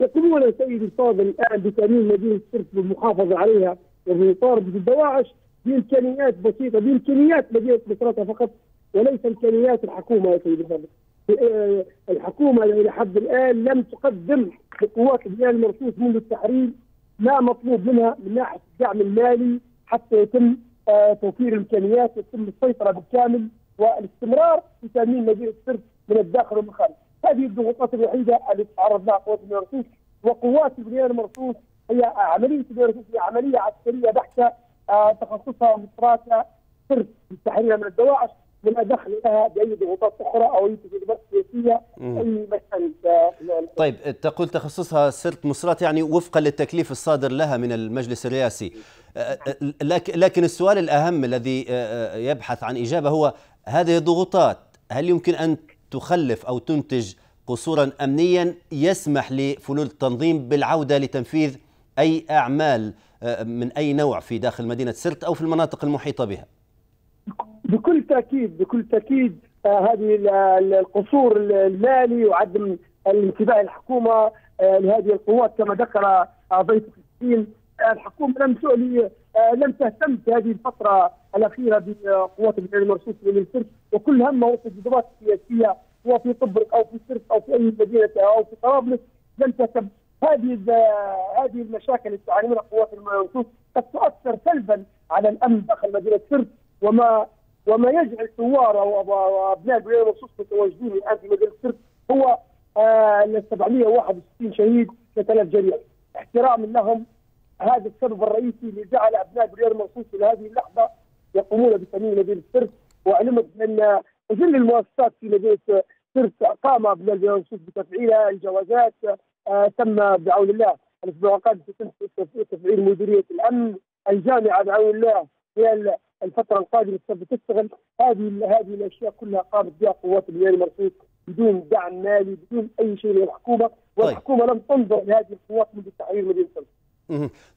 [SPEAKER 3] يقومون سيدي الفاضل الآن بتأمين مدينة سرت بالمحافظة عليها وبمطارده الدواعش. بإمكانيات بسيطة بإمكانيات مدينه مصراتة فقط وليس إمكانيات الحكومة يا سيدي الفاضل الحكومة إلى حد الآن لم تقدم لقوات البنيان المرصوص منذ التحرير ما مطلوب منها من ناحية الدعم المالي حتى يتم توفير الامكانيات ويتم السيطرة بالكامل والاستمرار في تأمين مدينة سرت من الداخل والخارج. هذه الضغوطات الوحيدة التي تتعرض لها قوات البنيان المرصوص وقوات البنيان المرصوص هي عملية البنيان المرصوص هي عملية عسكرية بحتة تخصصها مصراتها سرت للتحرير من الدواعش ولا دخل لها بأي ضغوطات أخرى أو أي تجربات سياسية أي
[SPEAKER 1] مساله طيب تقول تخصصها سرت مصرات يعني وفقا للتكليف الصادر لها من المجلس الرئاسي. لكن السؤال الأهم الذي يبحث عن إجابة هو هذه الضغوطات هل يمكن أن تخلف أو تنتج قصورا امنيا يسمح لفلول التنظيم بالعودة لتنفيذ أي أعمال من أي نوع في داخل مدينة سرت أو في المناطق المحيطة بها؟
[SPEAKER 3] بكل تأكيد بكل تأكيد آه هذه القصور المالي وعدم الانتباه الحكومة آه لهذه القوات كما ذكر ضيف الدين آه الحكومة لم لم تهتم في هذه الفترة الأخيرة بقوات البنيان المرصوص من السرت وكل همه في التدريبات السياسيه سواء في طبرق أو في سرت أو في أي مدينة أو في طرابلس لم تهتم هذه هذه المشاكل اللي تعاني منها قوات المرصوص قد تؤثر سلبا على الامن داخل مدينة سرت وما وما يجعل ثوار وابناء البلاد المخصوص متواجدين الآن في مدينة سرت هو آه 761 شهيد 3000 جريح احتراما لهم. هذا السبب الرئيسي اللي جعل أبناء البلاد المخصوص إلى هذه اللحظة يقومون بتأمين مدينة سرت وعلمت بان كل المؤسسات في مدينة سرت قام أبناء البلاد المخصوص بتفعيلها الجوازات تم بعون الله. الأسبوع القادم سيتم تفعيل مديرية الأمن الجامعة بعون الله. هي الفترة القادمة تشتغل. هذه هذه الأشياء كلها قامت بها قوات البنيان المرصوص بدون دعم مالي بدون أي شيء من الحكومة. والحكومة طيب. لم تنظر لهذه القوات منذ تحرير مدينة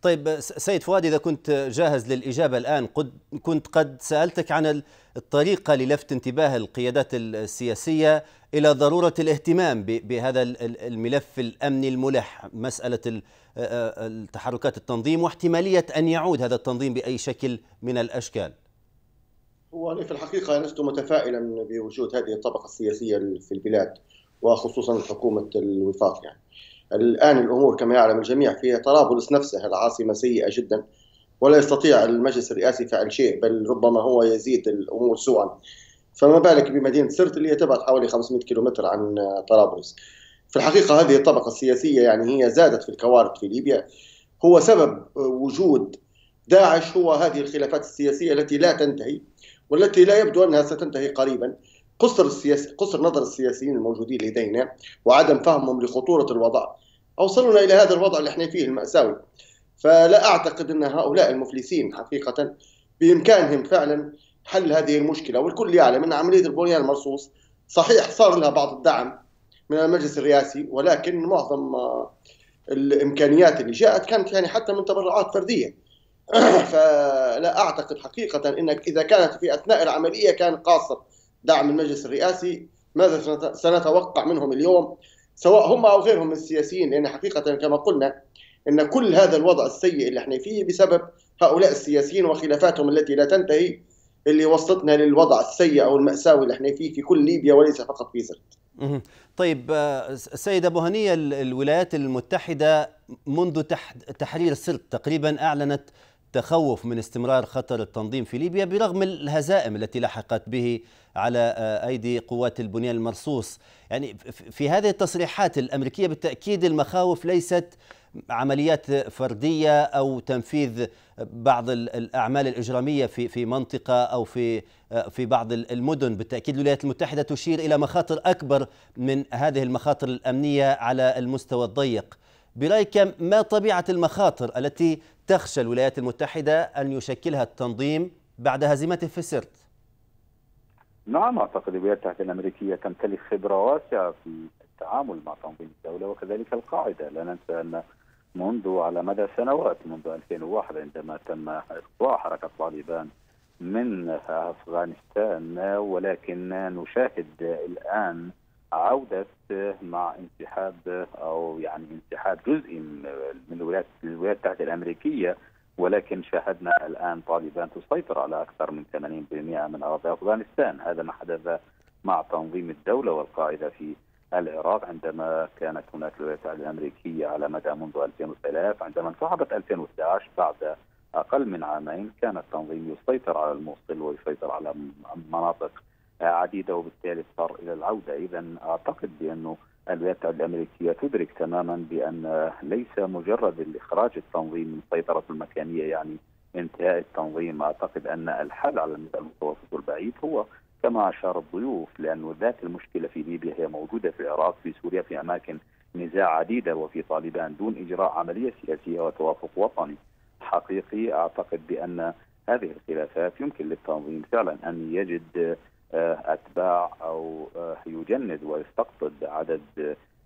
[SPEAKER 1] طيب سيد فؤاد إذا كنت جاهز للإجابة الآن قد كنت قد سألتك عن الطريقة للفت انتباه القيادات السياسية إلى ضرورة الاهتمام بهذا الملف الامني الملح مسألة التحركات التنظيم واحتمالية أن يعود هذا التنظيم بأي شكل من الأشكال.
[SPEAKER 5] هو أنا في الحقيقة لست متفائلا بوجود هذه الطبقة السياسية في البلاد وخصوصا حكومة الوفاق يعني. الآن الأمور كما يعلم الجميع في طرابلس نفسها العاصمة سيئة جدا ولا يستطيع المجلس الرئاسي فعل شيء بل ربما هو يزيد الأمور سوءا. فما بالك بمدينة سرت اللي تبعد حوالي 500 كيلومتر عن طرابلس؟ في الحقيقة هذه الطبقة السياسية يعني هي زادت في الكوارث في ليبيا. هو سبب وجود داعش هو هذه الخلافات السياسية التي لا تنتهي والتي لا يبدو أنها ستنتهي قريبا. قصر السياسي قصر نظر السياسيين الموجودين لدينا وعدم فهمهم لخطورة الوضع. أوصلنا إلى هذا الوضع اللي إحنا فيه المأساوي. فلا أعتقد إن هؤلاء المفلسين حقيقة بإمكانهم فعلا حل هذه المشكلة. والكل يعلم إن عملية البنيان المرصوص صحيح صار لها بعض الدعم من المجلس الرئاسي ولكن معظم الإمكانيات اللي جاءت كانت يعني حتى من تبرعات فردية. فلا أعتقد حقيقة إنك إذا كانت في أثناء العملية كان قاصر. دعم المجلس الرئاسي ماذا سنتوقع منهم اليوم سواء هم أو غيرهم من السياسيين لأن حقيقة كما قلنا إن كل هذا الوضع السيء اللي إحنا فيه بسبب هؤلاء السياسيين وخلافاتهم التي لا تنتهي اللي وصلتنا للوضع السيء أو المأساوي اللي إحنا فيه في كل ليبيا وليس فقط في سرت.
[SPEAKER 1] طيب سيد أبو هنية الولايات المتحدة منذ تحرير سرت تقريبا أعلنت تخوف من استمرار خطر التنظيم في ليبيا برغم الهزائم التي لحقت به على أيدي قوات البنيان المرصوص، يعني في هذه التصريحات الأمريكية بالتأكيد المخاوف ليست عمليات فردية أو تنفيذ بعض الأعمال الإجرامية في في منطقة أو في في بعض المدن. بالتأكيد الولايات المتحدة تشير إلى مخاطر أكبر من هذه المخاطر الأمنية على المستوى الضيق. برأيك ما طبيعة المخاطر التي تخشى الولايات المتحدة أن يشكلها التنظيم بعد هزيمته في سرت
[SPEAKER 4] نعم أعتقد الولايات المتحدة الأمريكية تمتلك خبرة واسعة في التعامل مع تنظيم الدولة وكذلك القاعدة. لا ننسى أن منذ على مدى سنوات منذ 2001 عندما تم إخضاع حركة طالبان من أفغانستان ولكن نشاهد الآن عودة مع انسحاب أو يعني انسحاب جزئي من الولايات الولايات المتحدة الأمريكية ولكن شاهدنا الآن طالبان تسيطر على أكثر من 80% من أراضي أفغانستان. هذا ما حدث مع تنظيم الدولة والقاعدة في العراق عندما كانت هناك الولايات الأمريكية على مدى منذ 2003 عندما انسحبت 2011 بعد أقل من عامين كان التنظيم يسيطر على الموصل ويسيطر على مناطق عديدة وبالتالي اضطر إلى العودة. إذا أعتقد بأنه الولايات الأمريكية تدرك تماما بأن ليس مجرد الإخراج التنظيم من سيطرة المكانية يعني انتهاء التنظيم. أعتقد أن الحل على المدى المتوسط والبعيد هو كما أشار الضيوف لأنه ذات المشكلة في ليبيا هي موجودة في العراق في سوريا في أماكن نزاع عديدة وفي طالبان دون إجراء عملية سياسية وتوافق وطني حقيقي. أعتقد بأن هذه الخلافات يمكن للتنظيم فعلا أن يجد أتباع أو آه، يجند ويستقطب عدد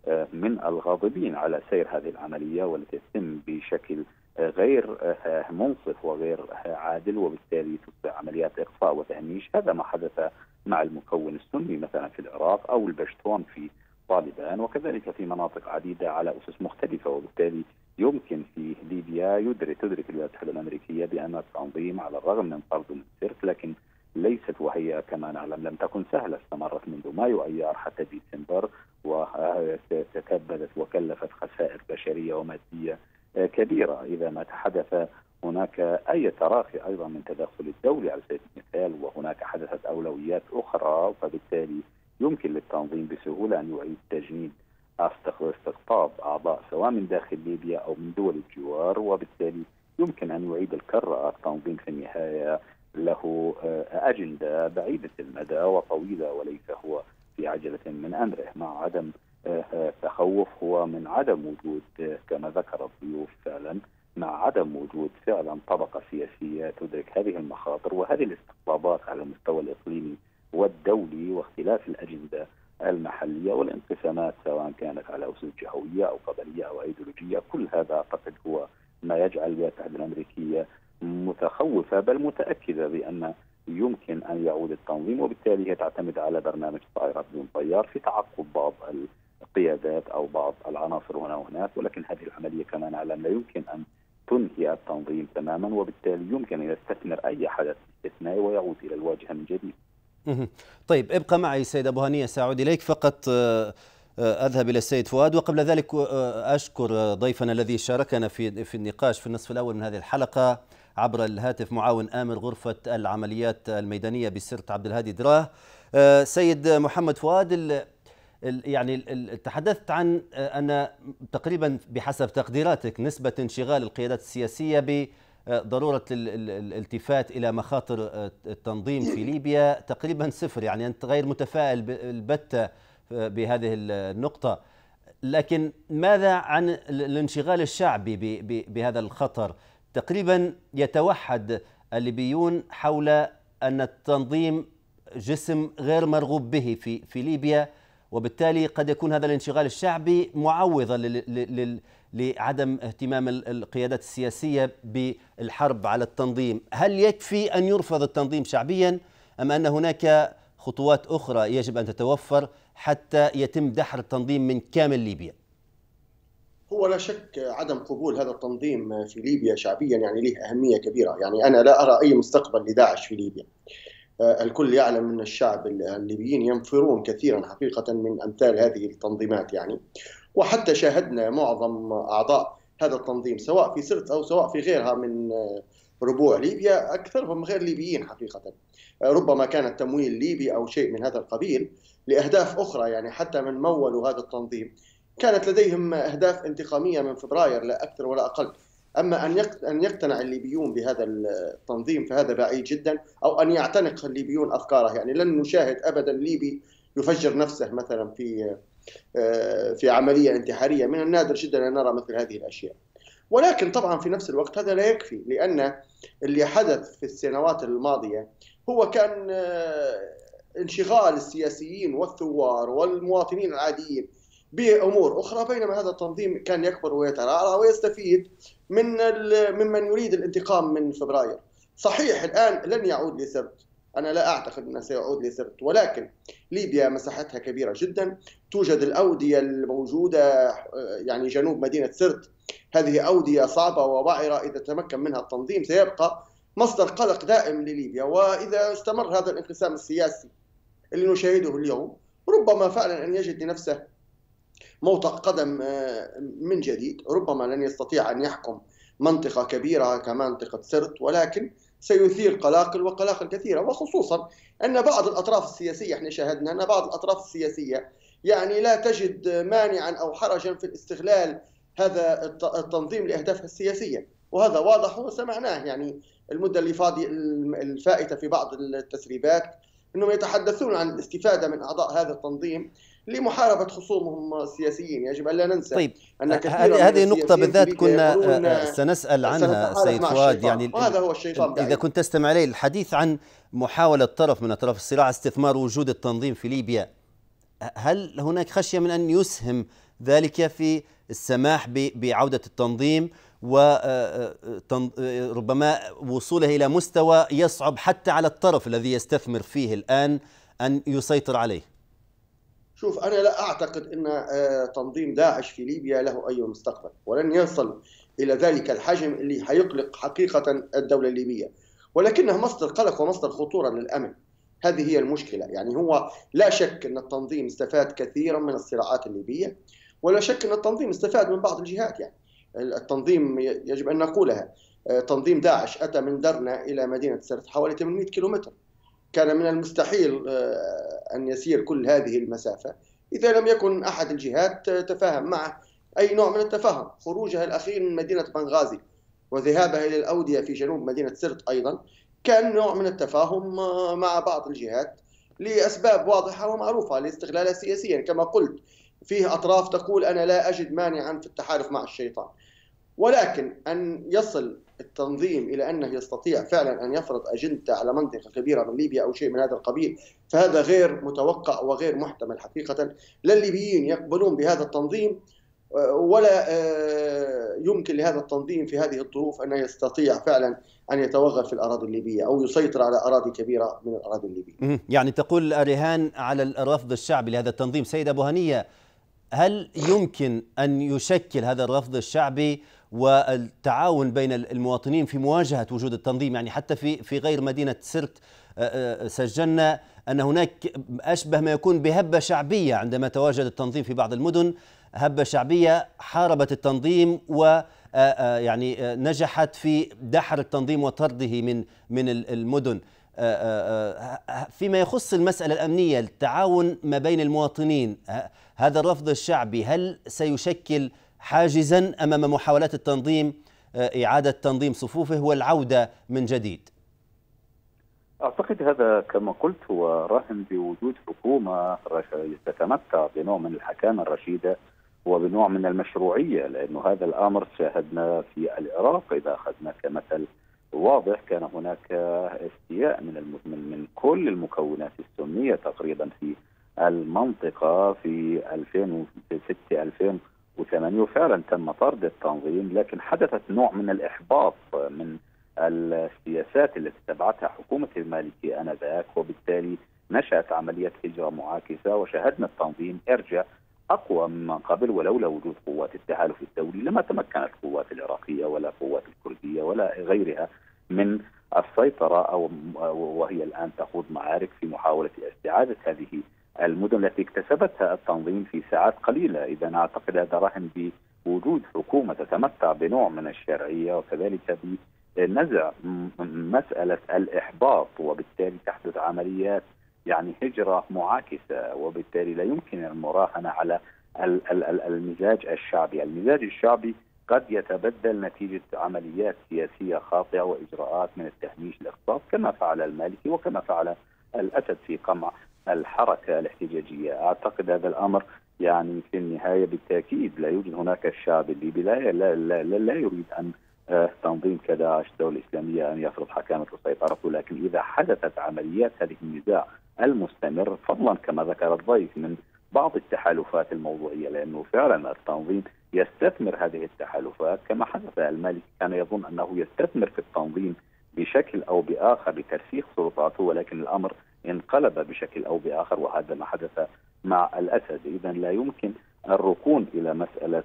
[SPEAKER 4] آه، من الغاضبين على سير هذه العملية والتي تتم بشكل غير منصف وغير عادل وبالتالي تصبح عمليات إقصاء وتهميش. هذا ما حدث مع المكون السني مثلا في العراق أو البشتون في طالبان وكذلك في مناطق عديدة على أسس مختلفة وبالتالي يمكن في ليبيا يدرك تدرك الولايات المتحدة الأمريكية بأن التنظيم على الرغم من طرده من سيرك لكن ليست وهي كما نعلم لم تكن سهلة استمرت منذ مايو ايار حتى ديسمبر وتكبدت وكلفت خسائر بشرية ومادية كبيرة. إذا ما حدث هناك أي تراخي أيضا من تدخل الدولي على سبيل المثال وهناك حدثت أولويات أخرى فبالتالي يمكن للتنظيم بسهولة أن يعيد تجنيد استقطاب أعضاء سواء من داخل ليبيا أو من دول الجوار وبالتالي يمكن أن يعيد الكرة التنظيم في النهاية له آه، أجندة بعيدة المدى وطويلة وليس هو في عجلة من أمره. مع عدم آه، آه، تخوف هو من عدم وجود كما ذكر الضيوف فعلا مع عدم وجود فعلا طبقة سياسية تدرك هذه المخاطر وهذه الاستقطابات على المستوى الإقليمي والدولي واختلاف الأجندة المحلية والانقسامات سواء كانت على أسس جهوية أو قبلية أو أيديولوجية. كل هذا أعتقد هو ما يجعل الولايات المتحدة الأمريكية متخوفة بل متأكدة بأن يمكن أن يعود التنظيم وبالتالي هي تعتمد على برنامج طائرات بدون طيار في تعقب بعض القيادات أو بعض العناصر هنا وهناك ولكن هذه العملية كما نعلم لا يمكن أن تنهي التنظيم تماما وبالتالي يمكن أن يستثمر أي حدث استثنائي ويعود إلى الواجهة من جديد.
[SPEAKER 1] طيب ابقى معي سيد أبو هنية سأعود إليك. فقط آه، آه، أذهب إلى السيد فؤاد وقبل ذلك آه، أشكر ضيفنا الذي شاركنا في في النقاش في النصف الأول من هذه الحلقة. عبر الهاتف معاون آمر غرفة العمليات الميدانية بسرت عبد الهادي دراه. آه، سيد محمد فؤاد يعني تحدثت عن آه، أن تقريبا بحسب تقديراتك نسبة انشغال القيادات السياسية بضرورة الالتفات إلى مخاطر آه، التنظيم في ليبيا تقريبا صفر. يعني أنت غير متفائل البتة بهذه النقطة. لكن ماذا عن الانشغال الشعبي بهذا الخطر؟ تقريبا يتوحد الليبيون حول أن التنظيم جسم غير مرغوب به في في ليبيا وبالتالي قد يكون هذا الانشغال الشعبي معوضا لعدم اهتمام القيادات السياسية بالحرب على التنظيم، هل يكفي أن يرفض التنظيم شعبيا أم أن هناك خطوات أخرى يجب أن تتوفر حتى يتم دحر التنظيم من كامل ليبيا؟
[SPEAKER 5] هو لا شك عدم قبول هذا التنظيم في ليبيا شعبيا يعني له أهمية كبيرة. يعني أنا لا أرى أي مستقبل لداعش في ليبيا. آه، الكل يعلم أن الشعب الليبيين ينفرون كثيرا حقيقة من أمثال هذه التنظيمات يعني. وحتى شاهدنا معظم أعضاء هذا التنظيم سواء في سرت أو سواء في غيرها من آه، ربوع ليبيا أكثرهم غير ليبيين حقيقة. آه، ربما كان التمويل ليبي أو شيء من هذا القبيل لأهداف أخرى يعني حتى من مولوا هذا التنظيم. كانت لديهم أهداف انتقامية من فبراير لا أكثر ولا أقل. أما أن أن يقتنع الليبيون بهذا التنظيم فهذا بعيد جدا أو أن يعتنق الليبيون أفكاره. يعني لن نشاهد أبدا ليبي يفجر نفسه مثلا في آه، في عملية انتحارية. من النادر جدا أن نرى مثل هذه الأشياء. ولكن طبعا في نفس الوقت هذا لا يكفي لأن اللي حدث في السنوات الماضية هو كان آه، انشغال السياسيين والثوار والمواطنين العاديين بأمور أخرى بينما هذا التنظيم كان يكبر ويترعرع ويستفيد من ممن يريد الانتقام من فبراير. صحيح الآن لن يعود لسرت أنا لا أعتقد أنه سيعود لسرت ولكن ليبيا مساحتها كبيرة جدا. توجد الأودية الموجودة يعني جنوب مدينة سرت هذه أودية صعبة ووعرة. إذا تمكن منها التنظيم سيبقى مصدر قلق دائم لليبيا. وإذا استمر هذا الانقسام السياسي اللي نشاهده اليوم ربما فعلا أن يجد لنفسه موطأ قدم آه، من جديد. ربما لن يستطيع أن يحكم منطقة كبيرة كمنطقة سرت ولكن سيثير قلاقل وقلاقل كثيرة. وخصوصا أن بعض الأطراف السياسية إحنا شاهدنا أن بعض الأطراف السياسية يعني لا تجد مانعا أو حرجا في الاستغلال هذا التنظيم لأهدافها السياسية. وهذا واضح وسمعناه. يعني المدة اللي فاضي الفائتة في بعض التسريبات أنهم يتحدثون عن الاستفادة من أعضاء هذا التنظيم. لمحاربة خصومهم السياسيين. يجب أن لا ننسى
[SPEAKER 1] طيب أن هذه هذه النقطة بالذات كنا آه، سنسأل عنها سيد فؤاد. يعني
[SPEAKER 5] وهذا هو الشيطان
[SPEAKER 1] إذا كنت تستمع إليه الحديث عن محاولة طرف من أطراف الصراع استثمار وجود التنظيم في ليبيا هل هناك خشية من أن يسهم ذلك في السماح بعودة التنظيم وربما آه، آه، وصوله إلى مستوى يصعب حتى على الطرف الذي يستثمر فيه الآن أن يسيطر عليه؟
[SPEAKER 5] شوف أنا لا أعتقد أن آه، تنظيم داعش في ليبيا له أي مستقبل ولن يصل إلى ذلك الحجم اللي حيقلق حقيقة الدولة الليبية. ولكنها مصدر قلق ومصدر خطورة للأمن. هذه هي المشكلة. يعني هو لا شك أن التنظيم استفاد كثيرا من الصراعات الليبية ولا شك أن التنظيم استفاد من بعض الجهات. يعني التنظيم يجب أن نقولها آه، تنظيم داعش أتى من درنا إلى مدينة سرت حوالي 800 كيلومتر. كان من المستحيل آه، أن يسير كل هذه المسافة. إذا لم يكن أحد الجهات تفاهم معه أي نوع من التفاهم. خروجها الأخير من مدينة بنغازي وذهابها إلى الأودية في جنوب مدينة سرت أيضا كان نوع من التفاهم آه، مع بعض الجهات لأسباب واضحة ومعروفة لاستغلالها سياسيا. كما قلت فيه أطراف تقول أنا لا أجد مانعا في التحالف مع الشيطان. ولكن أن يصل التنظيم إلى أنه يستطيع فعلا أن يفرض أجندة على منطقة كبيرة من ليبيا أو شيء من هذا القبيل فهذا غير متوقع وغير محتمل حقيقة. لا الليبيين يقبلون بهذا التنظيم ولا آه، يمكن لهذا التنظيم في هذه الظروف أن يستطيع فعلا أن يتوغل في الأراضي الليبية أو يسيطر على أراضي كبيرة من الأراضي الليبية.
[SPEAKER 1] يعني تقول الرهان على الرفض الشعبي لهذا التنظيم. سيد أبو هنية هل يمكن أن يشكل هذا الرفض الشعبي والتعاون بين المواطنين في مواجهة وجود التنظيم. يعني حتى في في غير مدينة سرت آه، آه، سجلنا أن هناك أشبه ما يكون بهبة شعبية عندما تواجد التنظيم في بعض المدن. هبة شعبية حاربت التنظيم و آه، يعني نجحت في دحر التنظيم وطرده من من المدن. فيما يخص المسألة الأمنية التعاون ما بين المواطنين هذا الرفض الشعبي هل سيشكل حاجزا أمام محاولات التنظيم آه، إعادة تنظيم صفوفه والعودة من جديد.
[SPEAKER 4] أعتقد هذا كما قلت هو راهن بوجود حكومة تتمتع بنوع من الحكامة الرشيدة وبنوع من المشروعية لأنه هذا الأمر شاهدنا في العراق. إذا أخذنا كمثل واضح كان هناك استياء من من من كل المكونات السنية تقريبا في المنطقة في 2006 2000 وثمانية وفعلا تم طرد التنظيم لكن حدثت نوع من الإحباط من السياسات التي اتبعتها حكومة المالكي آنذاك وبالتالي نشأت عملية هجرة معاكسة وشاهدنا التنظيم ارجع أقوى مما قبل ولولا وجود قوات التحالف الدولي لما تمكنت القوات العراقية ولا القوات الكردية ولا غيرها من السيطرة أو وهي الآن تخوض معارك في محاولة استعادة هذه المدن التي اكتسبتها التنظيم في ساعات قليلة، إذا أعتقد هذا رهن بوجود حكومة تتمتع بنوع من الشرعية وكذلك بنزع مسألة الإحباط وبالتالي تحدث عمليات يعني هجرة معاكسة وبالتالي لا يمكن المراهنة على المزاج الشعبي، المزاج الشعبي قد يتبدل نتيجة عمليات سياسية خاطئة وإجراءات من التهميش الاقتصاد كما فعل المالكي وكما فعل الأسد في قمع. الحركة الاحتجاجية، أعتقد هذا الأمر يعني في النهاية بالتأكيد لا يوجد هناك الشعب الليبي لا لا, لا, لا, يريد أن آه، تنظيم كداعش الدولة الإسلامية أن يفرض حكامة وسيطرته لكن إذا حدثت عمليات هذه النزاع المستمر فضلا كما ذكر الضيف من بعض التحالفات الموضوعية لأنه فعلا التنظيم يستثمر هذه التحالفات. كما حدث المالك كان يظن أنه يستثمر في التنظيم بشكل أو بآخر لترسيخ سلطاته ولكن الأمر انقلب بشكل أو بآخر وهذا ما حدث مع الأسد، اذا لا يمكن الركون إلى مسألة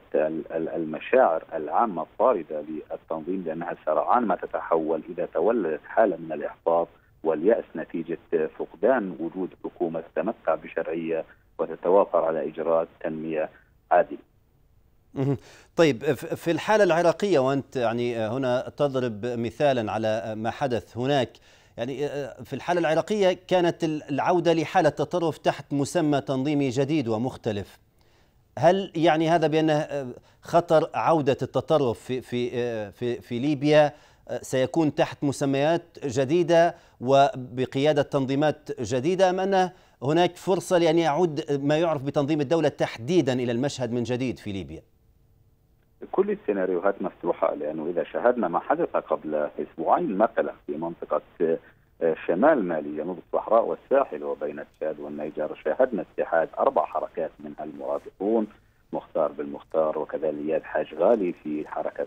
[SPEAKER 4] المشاعر العامة الطاردة للتنظيم لانها سرعان ما تتحول إذا تولدت حالة من الإحباط واليأس نتيجة فقدان وجود حكومة تتمتع بشرعية وتتوافر على إجراءات تنمية عادلة.
[SPEAKER 1] طيب في الحالة العراقية وأنت يعني هنا تضرب مثالا على ما حدث هناك يعني في الحالة العراقية كانت العودة لحالة تطرف تحت مسمى تنظيمي جديد ومختلف هل يعني هذا بأن خطر عودة التطرف في في في, في ليبيا سيكون تحت مسميات جديدة وبقيادة تنظيمات جديدة أم أن هناك فرصة لأن يعود ما يعرف بتنظيم الدولة تحديدا إلى المشهد من جديد في ليبيا؟
[SPEAKER 4] كل السيناريوهات مفتوحة لأنه إذا شاهدنا ما حدث قبل أسبوعين مثلا في منطقة شمال مالي جنوب الصحراء والساحل وبين تشاد والنيجر شاهدنا اتحاد أربع حركات منها المرافقون مختار بالمختار وكذلك إياد حاج غالي في حركة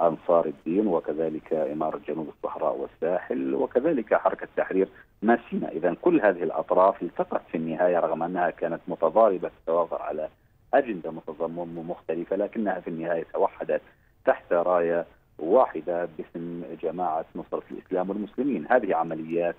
[SPEAKER 4] أنصار الدين وكذلك إمارة جنوب الصحراء والساحل وكذلك حركة تحرير ماسينا. إذا كل هذه الأطراف التقت في النهاية رغم أنها كانت متضاربة تتوافر على أجندة مختلفة لكنها في النهاية توحدت تحت راية واحدة باسم جماعة نصرة الإسلام والمسلمين. هذه عمليات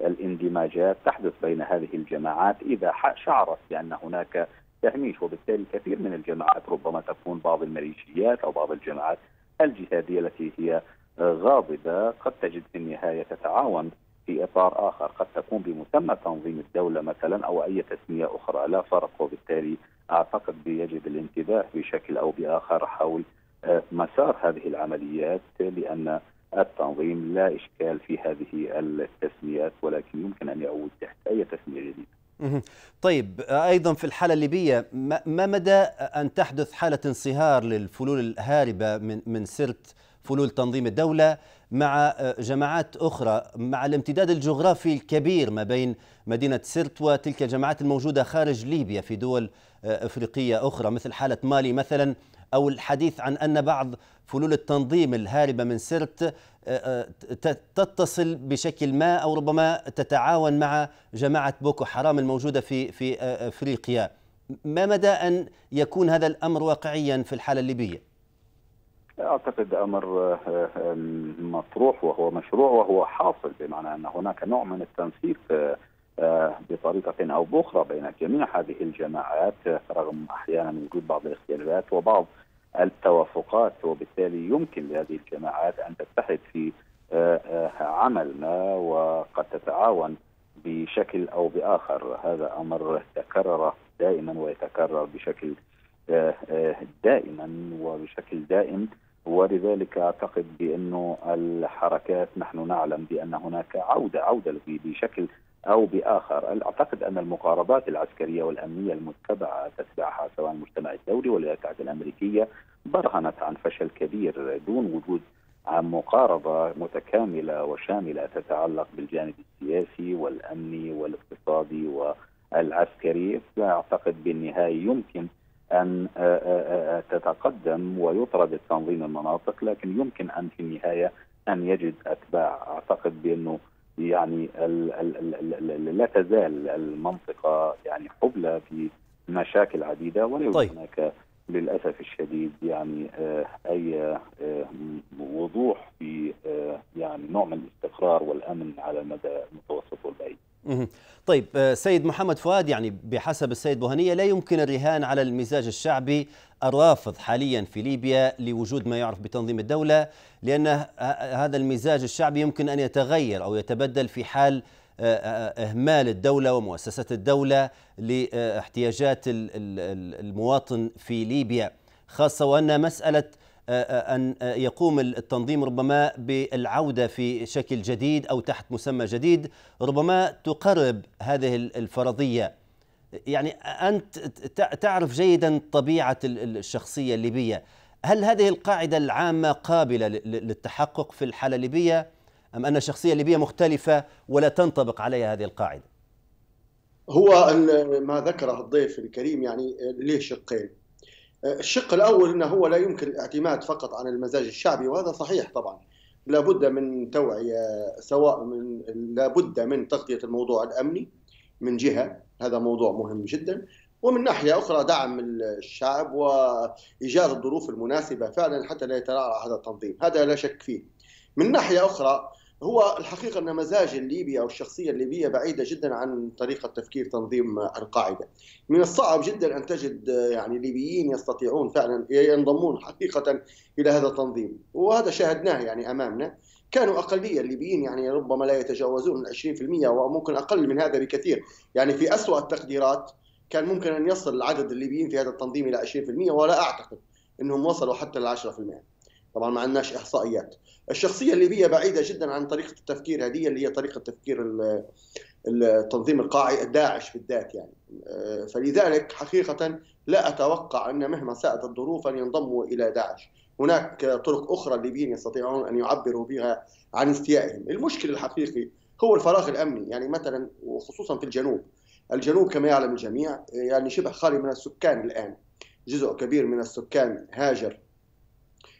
[SPEAKER 4] الاندماجات تحدث بين هذه الجماعات إذا شعرت بأن هناك تهميش وبالتالي كثير من الجماعات ربما تكون بعض الميليشيات أو بعض الجماعات الجهادية التي هي غاضبة. قد تجد في النهاية تتعاون في إطار آخر قد تكون بمسمى تنظيم الدولة مثلا أو أي تسمية أخرى. لا فرق وبالتالي أعتقد يجب الانتباه بشكل أو بآخر حول آه، مسار هذه العمليات لأن التنظيم لا إشكال في هذه التسميات ولكن يمكن أن يعود تحت أي تسمية جديدة.
[SPEAKER 1] طيب أيضا في الحالة الليبية ما مدى أن تحدث حالة انصهار للفلول الهاربة من من سرت فلول تنظيم الدولة؟ مع آه، جماعات أخرى مع الامتداد الجغرافي الكبير ما بين مدينة سرت وتلك الجماعات الموجودة خارج ليبيا في دول آه، أفريقية أخرى مثل حالة مالي مثلا أو الحديث عن أن بعض فلول التنظيم الهاربة من سرت آه، تتصل بشكل ما أو ربما تتعاون مع جماعة بوكو حرام الموجودة في في أفريقيا. ما مدى أن يكون هذا الأمر واقعيا في الحالة الليبية؟
[SPEAKER 4] أعتقد أمر آه، آه، مطروح وهو مشروع وهو حاصل بمعنى أن هناك نوع من التنسيق آه، بطريقة أو بأخرى بين جميع هذه الجماعات رغم أحيانا وجود بعض الاختلافات وبعض التوافقات وبالتالي يمكن لهذه الجماعات أن تتحد في عمل ما وقد تتعاون بشكل أو بآخر. هذا أمر تكرر دائما ويتكرر بشكل دائما وبشكل دائم ولذلك أعتقد بانه الحركات نحن نعلم بأن هناك عودة عودة بشكل أو بآخر، أعتقد أن المقاربات العسكرية والأمنية المتبعة تتبعها سواء المجتمع الدولي والولايات المتحده الأمريكية برهنت عن فشل كبير دون وجود عن مقاربة متكاملة وشاملة تتعلق بالجانب السياسي والأمني والاقتصادي والعسكري، فأعتقد بالنهاية يمكن أن آه، آه، آه، تتقدم ويطرد التنظيم المناطق لكن يمكن أن في النهاية أن يجد أتباع أعتقد بأنه يعني لا تزال المنطقة يعني حبلى بمشاكل عديدة يوجد طيب. هناك للأسف الشديد يعني أي وضوح في يعني نوع من الاستقرار والأمن على المدى المتوسط والبعيد.
[SPEAKER 1] طيب آه، سيد محمد فؤاد يعني بحسب السيد بوهنية لا يمكن الرهان على المزاج الشعبي الرافض حاليا في ليبيا لوجود ما يعرف بتنظيم الدولة لأن هذا المزاج الشعبي يمكن أن يتغير أو يتبدل في حال آه، آه، إهمال الدولة ومؤسسات الدولة لإحتياجات المواطن في ليبيا خاصة وأن مسألة أن يقوم التنظيم ربما بالعودة في شكل جديد أو تحت مسمى جديد ربما تقرب هذه الفرضية. يعني أنت تعرف جيدا طبيعة الشخصية الليبية. هل هذه القاعدة العامة قابلة للتحقق في الحالة الليبية؟ أم أن الشخصية الليبية مختلفة ولا تنطبق عليها هذه القاعدة؟
[SPEAKER 5] هو ما ذكره الضيف الكريم يعني له شقين؟ الشق الأول إنه هو لا يمكن الاعتماد فقط عن المزاج الشعبي وهذا صحيح طبعا. لابد من توعية سواء من لابد من تغطية الموضوع الأمني من جهة هذا موضوع مهم جدا. ومن ناحية أخرى دعم الشعب وايجاد الظروف المناسبة فعلا حتى لا يترعرع هذا التنظيم هذا لا شك فيه. من ناحية أخرى هو الحقيقة أن مزاج الليبي أو الشخصية الليبية بعيدة جدا عن طريقة تفكير تنظيم القاعدة. من الصعب جدا أن تجد يعني ليبيين يستطيعون فعلا ينضمون حقيقة إلى هذا التنظيم. وهذا شاهدناه يعني أمامنا. كانوا أقلية الليبيين يعني ربما لا يتجاوزون 20% وممكن أقل من هذا بكثير. يعني في أسوأ التقديرات كان ممكن أن يصل عدد الليبيين في هذا التنظيم إلى 20% ولا أعتقد أنهم وصلوا حتى ل 10% طبعا ما عندناش إحصائيات. الشخصية الليبية بعيدة جدا عن طريقة التفكير هذه اللي هي طريقة تفكير التنظيم القاعي داعش بالذات يعني. فلذلك حقيقة لا أتوقع أن مهما ساءت الظروف أن ينضموا إلى داعش. هناك طرق أخرى الليبيين يستطيعون أن يعبروا بها عن استيائهم. المشكل الحقيقي هو الفراغ الأمني. يعني مثلا وخصوصا في الجنوب. الجنوب كما يعلم الجميع يعني شبه خالي من السكان الآن. جزء كبير من السكان هاجر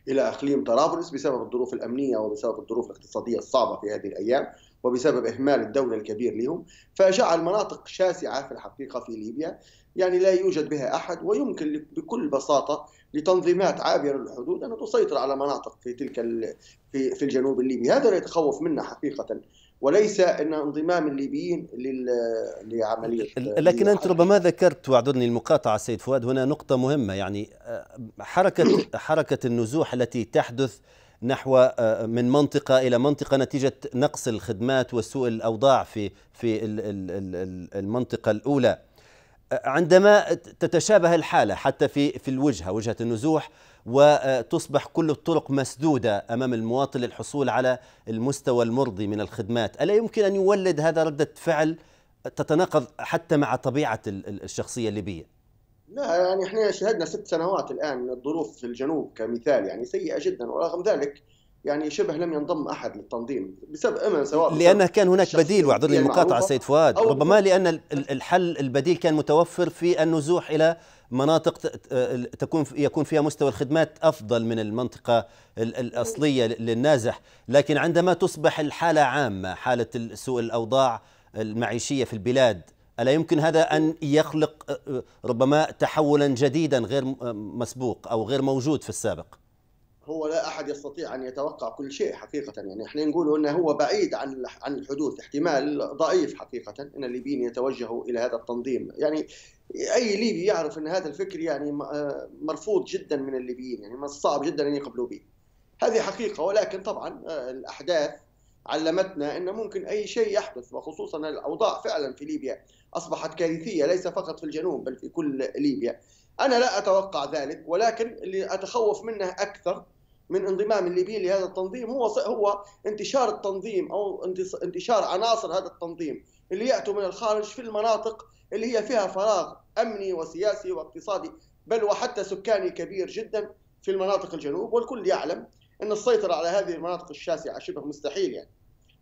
[SPEAKER 5] إلى إقليم طرابلس بسبب الظروف الأمنية وبسبب الظروف الاقتصادية الصعبة في هذه الأيام وبسبب إهمال الدولة الكبير لهم. فجعل مناطق شاسعة في الحقيقة في ليبيا يعني لا يوجد بها أحد ويمكن بكل بساطة لتنظيمات عابرة للحدود أن تسيطر على مناطق في تلك في في الجنوب الليبي. هذا لا يتخوف منا حقيقة. وليس إن انضمام الليبيين لعملية
[SPEAKER 1] لكن أنت ربما ذكرت واعذرني المقاطعة سيد فؤاد هنا نقطة مهمة يعني حركه حركة النزوح التي تحدث نحو من منطقة إلى منطقة نتيجة نقص الخدمات وسوء الأوضاع في في المنطقة الأولى. عندما تتشابه الحالة حتى في في الوجهة وجهة النزوح وتصبح كل الطرق مسدودة أمام المواطن للحصول على المستوى المرضي من الخدمات. ألا يمكن أن يولد هذا ردة فعل تتناقض حتى مع طبيعة الشخصية الليبية؟
[SPEAKER 5] لا يعني إحنا شهدنا ست سنوات الآن الظروف في الجنوب كمثال يعني سيئة جدا. ورغم ذلك يعني شبه لم ينضم أحد للتنظيم بسبب اما سواء
[SPEAKER 1] لأن كان هناك بديل واعذرني المقاطعة سيد فؤاد. ربما لأن الحل البديل كان متوفر في النزوح إلى مناطق تكون يكون فيها مستوى الخدمات أفضل من المنطقة الأصلية للنازح. لكن عندما تصبح الحالة عامة حالة سوء الأوضاع المعيشية في البلاد ألا يمكن هذا أن يخلق ربما تحولا جديدا غير مسبوق أو غير موجود في السابق؟
[SPEAKER 5] هو لا أحد يستطيع أن يتوقع كل شيء حقيقة. يعني إحنا نقول إنه هو بعيد عن عن الحدوث. احتمال ضعيف حقيقة إن الليبيين يتوجهوا إلى هذا التنظيم. يعني أي ليبي يعرف إن هذا الفكر يعني مرفوض جدا من الليبيين. يعني من الصعب جدا أن يقبلوا به. هذه حقيقة. ولكن طبعا الأحداث علمتنا إن ممكن أي شيء يحدث. وخصوصا الأوضاع فعلا في ليبيا أصبحت كارثية ليس فقط في الجنوب بل في كل ليبيا. أنا لا أتوقع ذلك. ولكن اللي أتخوف منه أكثر من انضمام الليبيين لهذا التنظيم هو هو انتشار التنظيم أو انتشار عناصر هذا التنظيم اللي يأتوا من الخارج في المناطق اللي هي فيها فراغ أمني وسياسي واقتصادي بل وحتى سكاني كبير جدا في المناطق الجنوب والكل يعلم إن السيطرة على هذه المناطق الشاسعة شبه مستحيل يعني.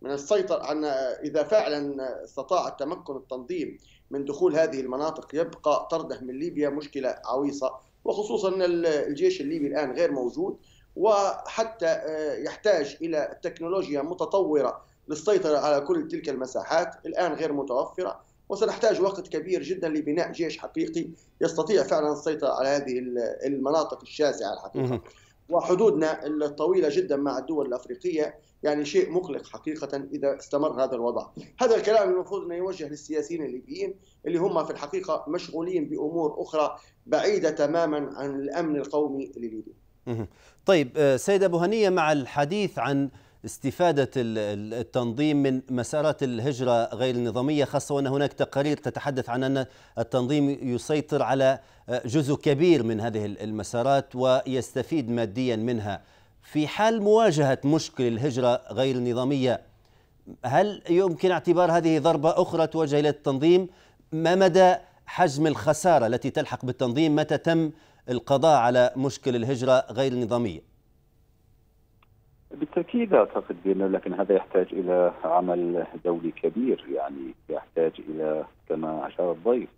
[SPEAKER 5] من السيطرة عن إذا فعلا استطاع التمكن التنظيم من دخول هذه المناطق يبقى طرده من ليبيا مشكلة عويصة وخصوصا أن الجيش الليبي الآن غير موجود. وحتى يحتاج إلى تكنولوجيا متطورة للسيطرة على كل تلك المساحات الآن غير متوفرة وسنحتاج وقت كبير جدا لبناء جيش حقيقي يستطيع فعلا السيطرة على هذه المناطق الشاسعة الحقيقة. وحدودنا الطويلة جدا مع الدول الأفريقية يعني شيء مقلق حقيقة إذا استمر هذا الوضع. هذا الكلام المفروض أنه يوجه للسياسيين الليبيين اللي هم في الحقيقة مشغولين بأمور أخرى بعيدة تماما عن الأمن القومي لليبيا.
[SPEAKER 1] طيب سيد أبو هنية مع الحديث عن استفادة التنظيم من مسارات الهجرة غير النظامية خاصة وأن هناك تقارير تتحدث عن أن التنظيم يسيطر على جزء كبير من هذه المسارات ويستفيد ماديا منها. في حال مواجهة مشكل الهجرة غير النظامية هل يمكن اعتبار هذه ضربة أخرى توجه إلى التنظيم؟ ما مدى حجم الخسارة التي تلحق بالتنظيم؟ متى تم القضاء على مشكل الهجرة غير النظامية
[SPEAKER 4] بالتأكيد أعتقد بانه لكن هذا يحتاج إلى عمل دولي كبير. يعني يحتاج إلى كما أشار الضيف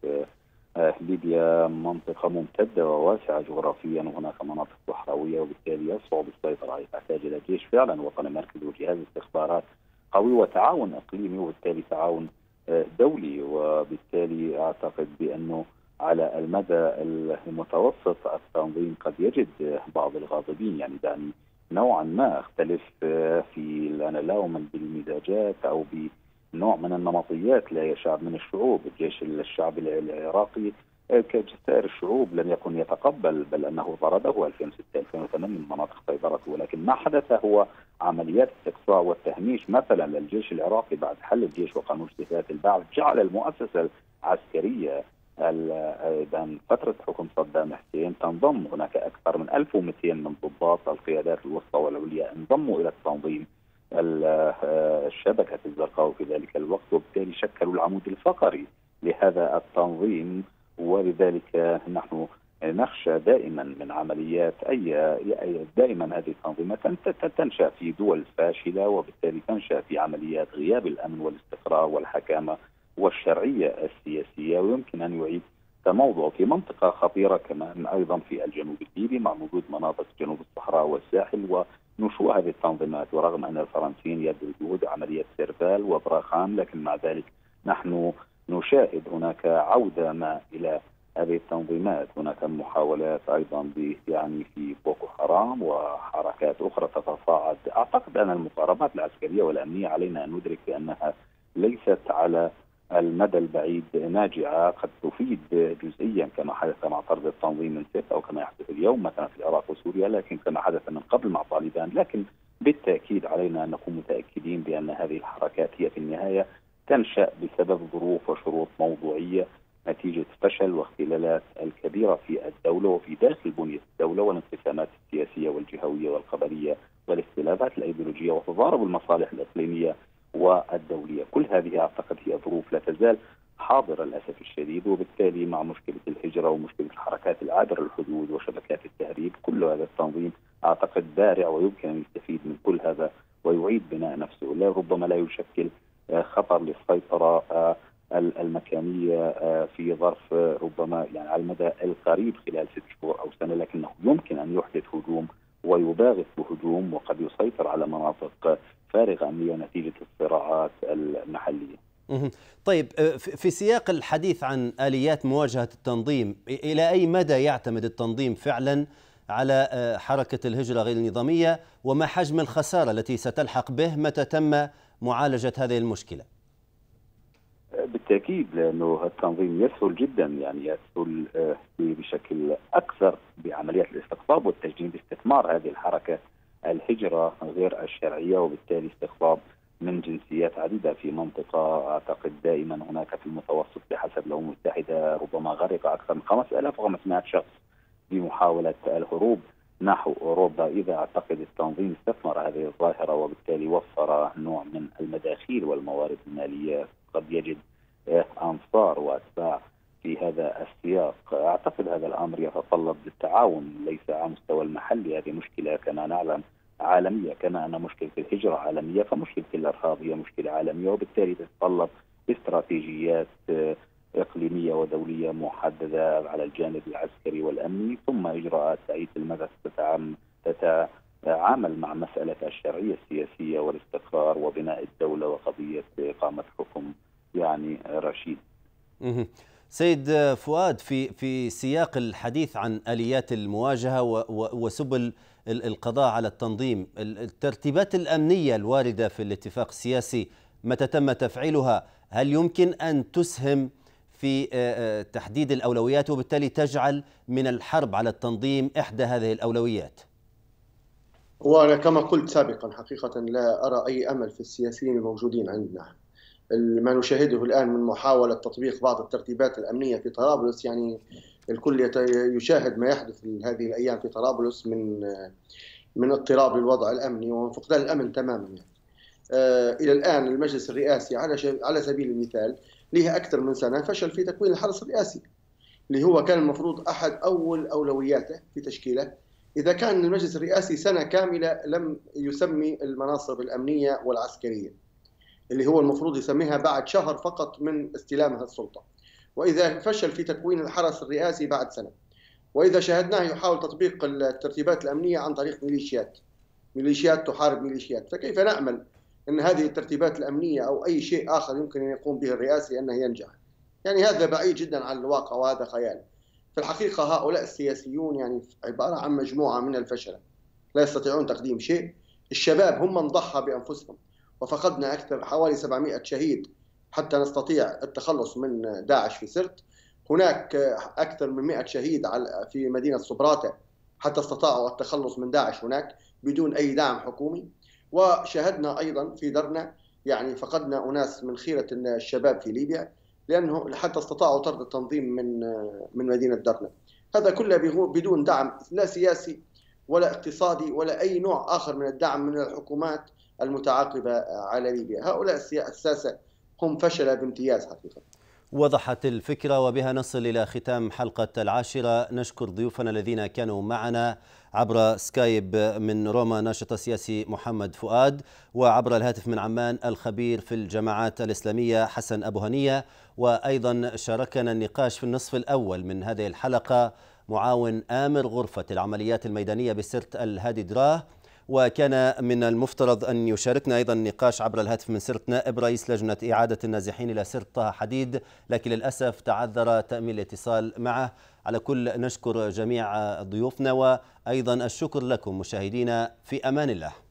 [SPEAKER 4] ليبيا منطقة ممتدة وواسعة جغرافيا. وهناك مناطق صحراوية وبالتالي يصعب السيطرة. عليها تحتاج إلى جيش فعلا وطني مركزي وجهاز استخبارات قوي وتعاون إقليمي وبالتالي تعاون دولي. وبالتالي أعتقد بأنه على المدى المتوسط التنظيم قد يجد بعض الغاضبين يعني دعني نوعا ما أختلف في أنا لا أؤمن بالمزاجات أو بنوع من النمطيات لا شعب من الشعوب. الجيش الشعبي العراقي كسائر الشعوب لم يكن يتقبل بل أنه طرده 2006 2008 من مناطق سيطرته ولكن ما حدث هو عمليات استقصاء والتهميش. مثلا للجيش العراقي بعد حل الجيش وقانون اجتثاث البعث جعل المؤسسة العسكرية اذا فترة حكم صدام حسين تنضم هناك أكثر من 1200 من ضباط القيادات الوسطى والعليا انضموا إلى التنظيم الشبكة الزرقاء في ذلك الوقت وبالتالي شكلوا العمود الفقري لهذا التنظيم ولذلك نحن نخشى دائما من عمليات اي دائما هذه التنظيمات تنشأ في دول فاشلة وبالتالي تنشأ في عمليات غياب الأمن والاستقرار والحكامة والشرعية السياسية ويمكن أن يعيد تموضع في منطقة خطيرة كمان أيضا في الجنوب الليبي مع وجود مناطق جنوب الصحراء والساحل ونشوء هذه التنظيمات. ورغم أن الفرنسيين يبذلوا جهود عملية سيرفال وبرخان لكن مع ذلك نحن نشاهد هناك عودة ما إلى هذه التنظيمات. هناك محاولات أيضا يعني في بوكو حرام وحركات أخرى تتصاعد. أعتقد أن المقاربات العسكرية والأمنية علينا أن ندرك بأنها ليست على المدى البعيد ناجعة قد تفيد جزئيا كما حدث مع طرد التنظيم من سرت أو كما يحدث اليوم مثلا في العراق وسوريا لكن كما حدث من قبل مع طالبان. لكن بالتأكيد علينا أن نكون متأكدين بأن هذه الحركات هي في النهاية تنشأ بسبب ظروف وشروط موضوعية نتيجة فشل واختلالات الكبيرة في الدولة وفي داخل بنية الدولة والانقسامات السياسية والجهوية والقبليه والاختلافات الأيديولوجية وتضارب المصالح الإقليمية والدوليه، كل هذه اعتقد هي ظروف لا تزال حاضرة للأسف الشديد وبالتالي مع مشكلة الهجرة ومشكلة الحركات العابرة للحدود وشبكات التهريب كل هذا التنظيم أعتقد بارع ويمكن أن يستفيد من كل هذا ويعيد بناء نفسه. لا ربما لا يشكل خطر للسيطرة المكانية في ظرف ربما يعني على المدى القريب خلال ست شهور أو سنة لكنه يمكن أن يحدث هجوم ويباغت بهجوم وقد يسيطر على مناطق فارغة أمنية نتيجة الصراعات المحلية.
[SPEAKER 1] طيب في سياق الحديث عن آليات مواجهة التنظيم إلى أي مدى يعتمد التنظيم فعلا على حركة الهجرة غير النظامية؟ وما حجم الخسارة التي ستلحق به؟ متى تم معالجة هذه المشكلة؟
[SPEAKER 4] بالتأكيد لأنه التنظيم يسهل جدا يعني يسهل بشكل أكثر بعمليات الاستقطاب والتجنيد استثمار هذه الحركة الهجرة غير الشرعية وبالتالي استقطاب من جنسيات عديدة في منطقة. أعتقد دائما هناك في المتوسط بحسب الأمم المتحدة ربما غرق أكثر من 5500 شخص بمحاولة الهروب نحو أوروبا. إذا أعتقد التنظيم استثمر هذه الظاهرة وبالتالي وفر نوع من المداخيل والموارد المالية. قد يجد أنصار وأتباع في هذا السياق. أعتقد هذا الأمر يتطلب التعاون ليس على المستوى المحلي. هذه مشكلة كما نعلم عالمية. كما ان مشكلة الهجرة عالمية فمشكلة الارهاب هي مشكلة عالمية. وبالتالي تتطلب استراتيجيات إقليمية ودولية محددة على الجانب العسكري والأمني ثم إجراءات بعيده المدى تتعامل مع مسألة الشرعية السياسية والاستقرار وبناء الدولة وقضية إقامة حكم يعني رشيد.
[SPEAKER 1] سيد فؤاد في في سياق الحديث عن آليات المواجهة وسبل القضاء على التنظيم، الترتيبات الأمنية الواردة في الاتفاق السياسي متى تم تفعيلها هل يمكن أن تسهم في تحديد الأولويات وبالتالي تجعل من الحرب على التنظيم إحدى هذه الأولويات؟
[SPEAKER 5] وأنا كما قلت سابقا حقيقه لا أرى أي أمل في السياسيين الموجودين عندنا. ما نشاهده الآن من محاولة تطبيق بعض الترتيبات الأمنية في طرابلس يعني الكل يشاهد ما يحدث هذه الأيام في طرابلس من من اضطراب للوضع الأمني ومن فقدان الأمن تماما يعني. إلى الآن المجلس الرئاسي على على سبيل المثال له أكثر من سنة فشل في تكوين الحرس الرئاسي اللي هو كان المفروض أحد أول أولوياته في تشكيله إذا كان المجلس الرئاسي سنة كاملة لم يسمي المناصب الأمنية والعسكرية اللي هو المفروض يسميها بعد شهر فقط من استلامها السلطة وإذا فشل في تكوين الحرس الرئاسي بعد سنة. وإذا شاهدناه يحاول تطبيق الترتيبات الأمنية عن طريق ميليشيات. ميليشيات تحارب ميليشيات. فكيف نامل إن هذه الترتيبات الأمنية أو أي شيء آخر يمكن أن يقوم به الرئاسي أنه ينجح؟ يعني هذا بعيد جدا عن الواقع وهذا خيال. في الحقيقة هؤلاء السياسيون يعني عبارة عن مجموعة من الفشل لا يستطيعون تقديم شيء. الشباب هم من ضحى بأنفسهم. وفقدنا أكثر حوالي 700 شهيد حتى نستطيع التخلص من داعش في سرت. هناك أكثر من 100 شهيد في مدينة صبراتة حتى استطاعوا التخلص من داعش هناك بدون أي دعم حكومي. وشاهدنا أيضا في درنا يعني فقدنا أناس من خيرة الشباب في ليبيا لأنه حتى استطاعوا طرد التنظيم من من مدينة درنا. هذا كله بدون دعم لا سياسي ولا اقتصادي ولا أي نوع آخر من الدعم من الحكومات المتعاقبة على ليبيا. هؤلاء الساسة هم فشل بامتياز حقيقة.
[SPEAKER 1] وضحت الفكرة وبها نصل إلى ختام حلقة العاشرة. نشكر ضيوفنا الذين كانوا معنا عبر سكايب من روما ناشط السياسي محمد فؤاد وعبر الهاتف من عمان الخبير في الجماعات الإسلامية حسن أبو هنية. وأيضا شاركنا النقاش في النصف الأول من هذه الحلقة معاون آمر غرفة العمليات الميدانية بسرت الهادي دراه. وكان من المفترض أن يشاركنا أيضا نقاش عبر الهاتف من سرت نائب رئيس لجنة إعادة النازحين إلى سرت طه حديد لكن للأسف تعذر تأمين الاتصال معه. على كل نشكر جميع ضيوفنا وأيضا الشكر لكم مشاهدينا في أمان الله.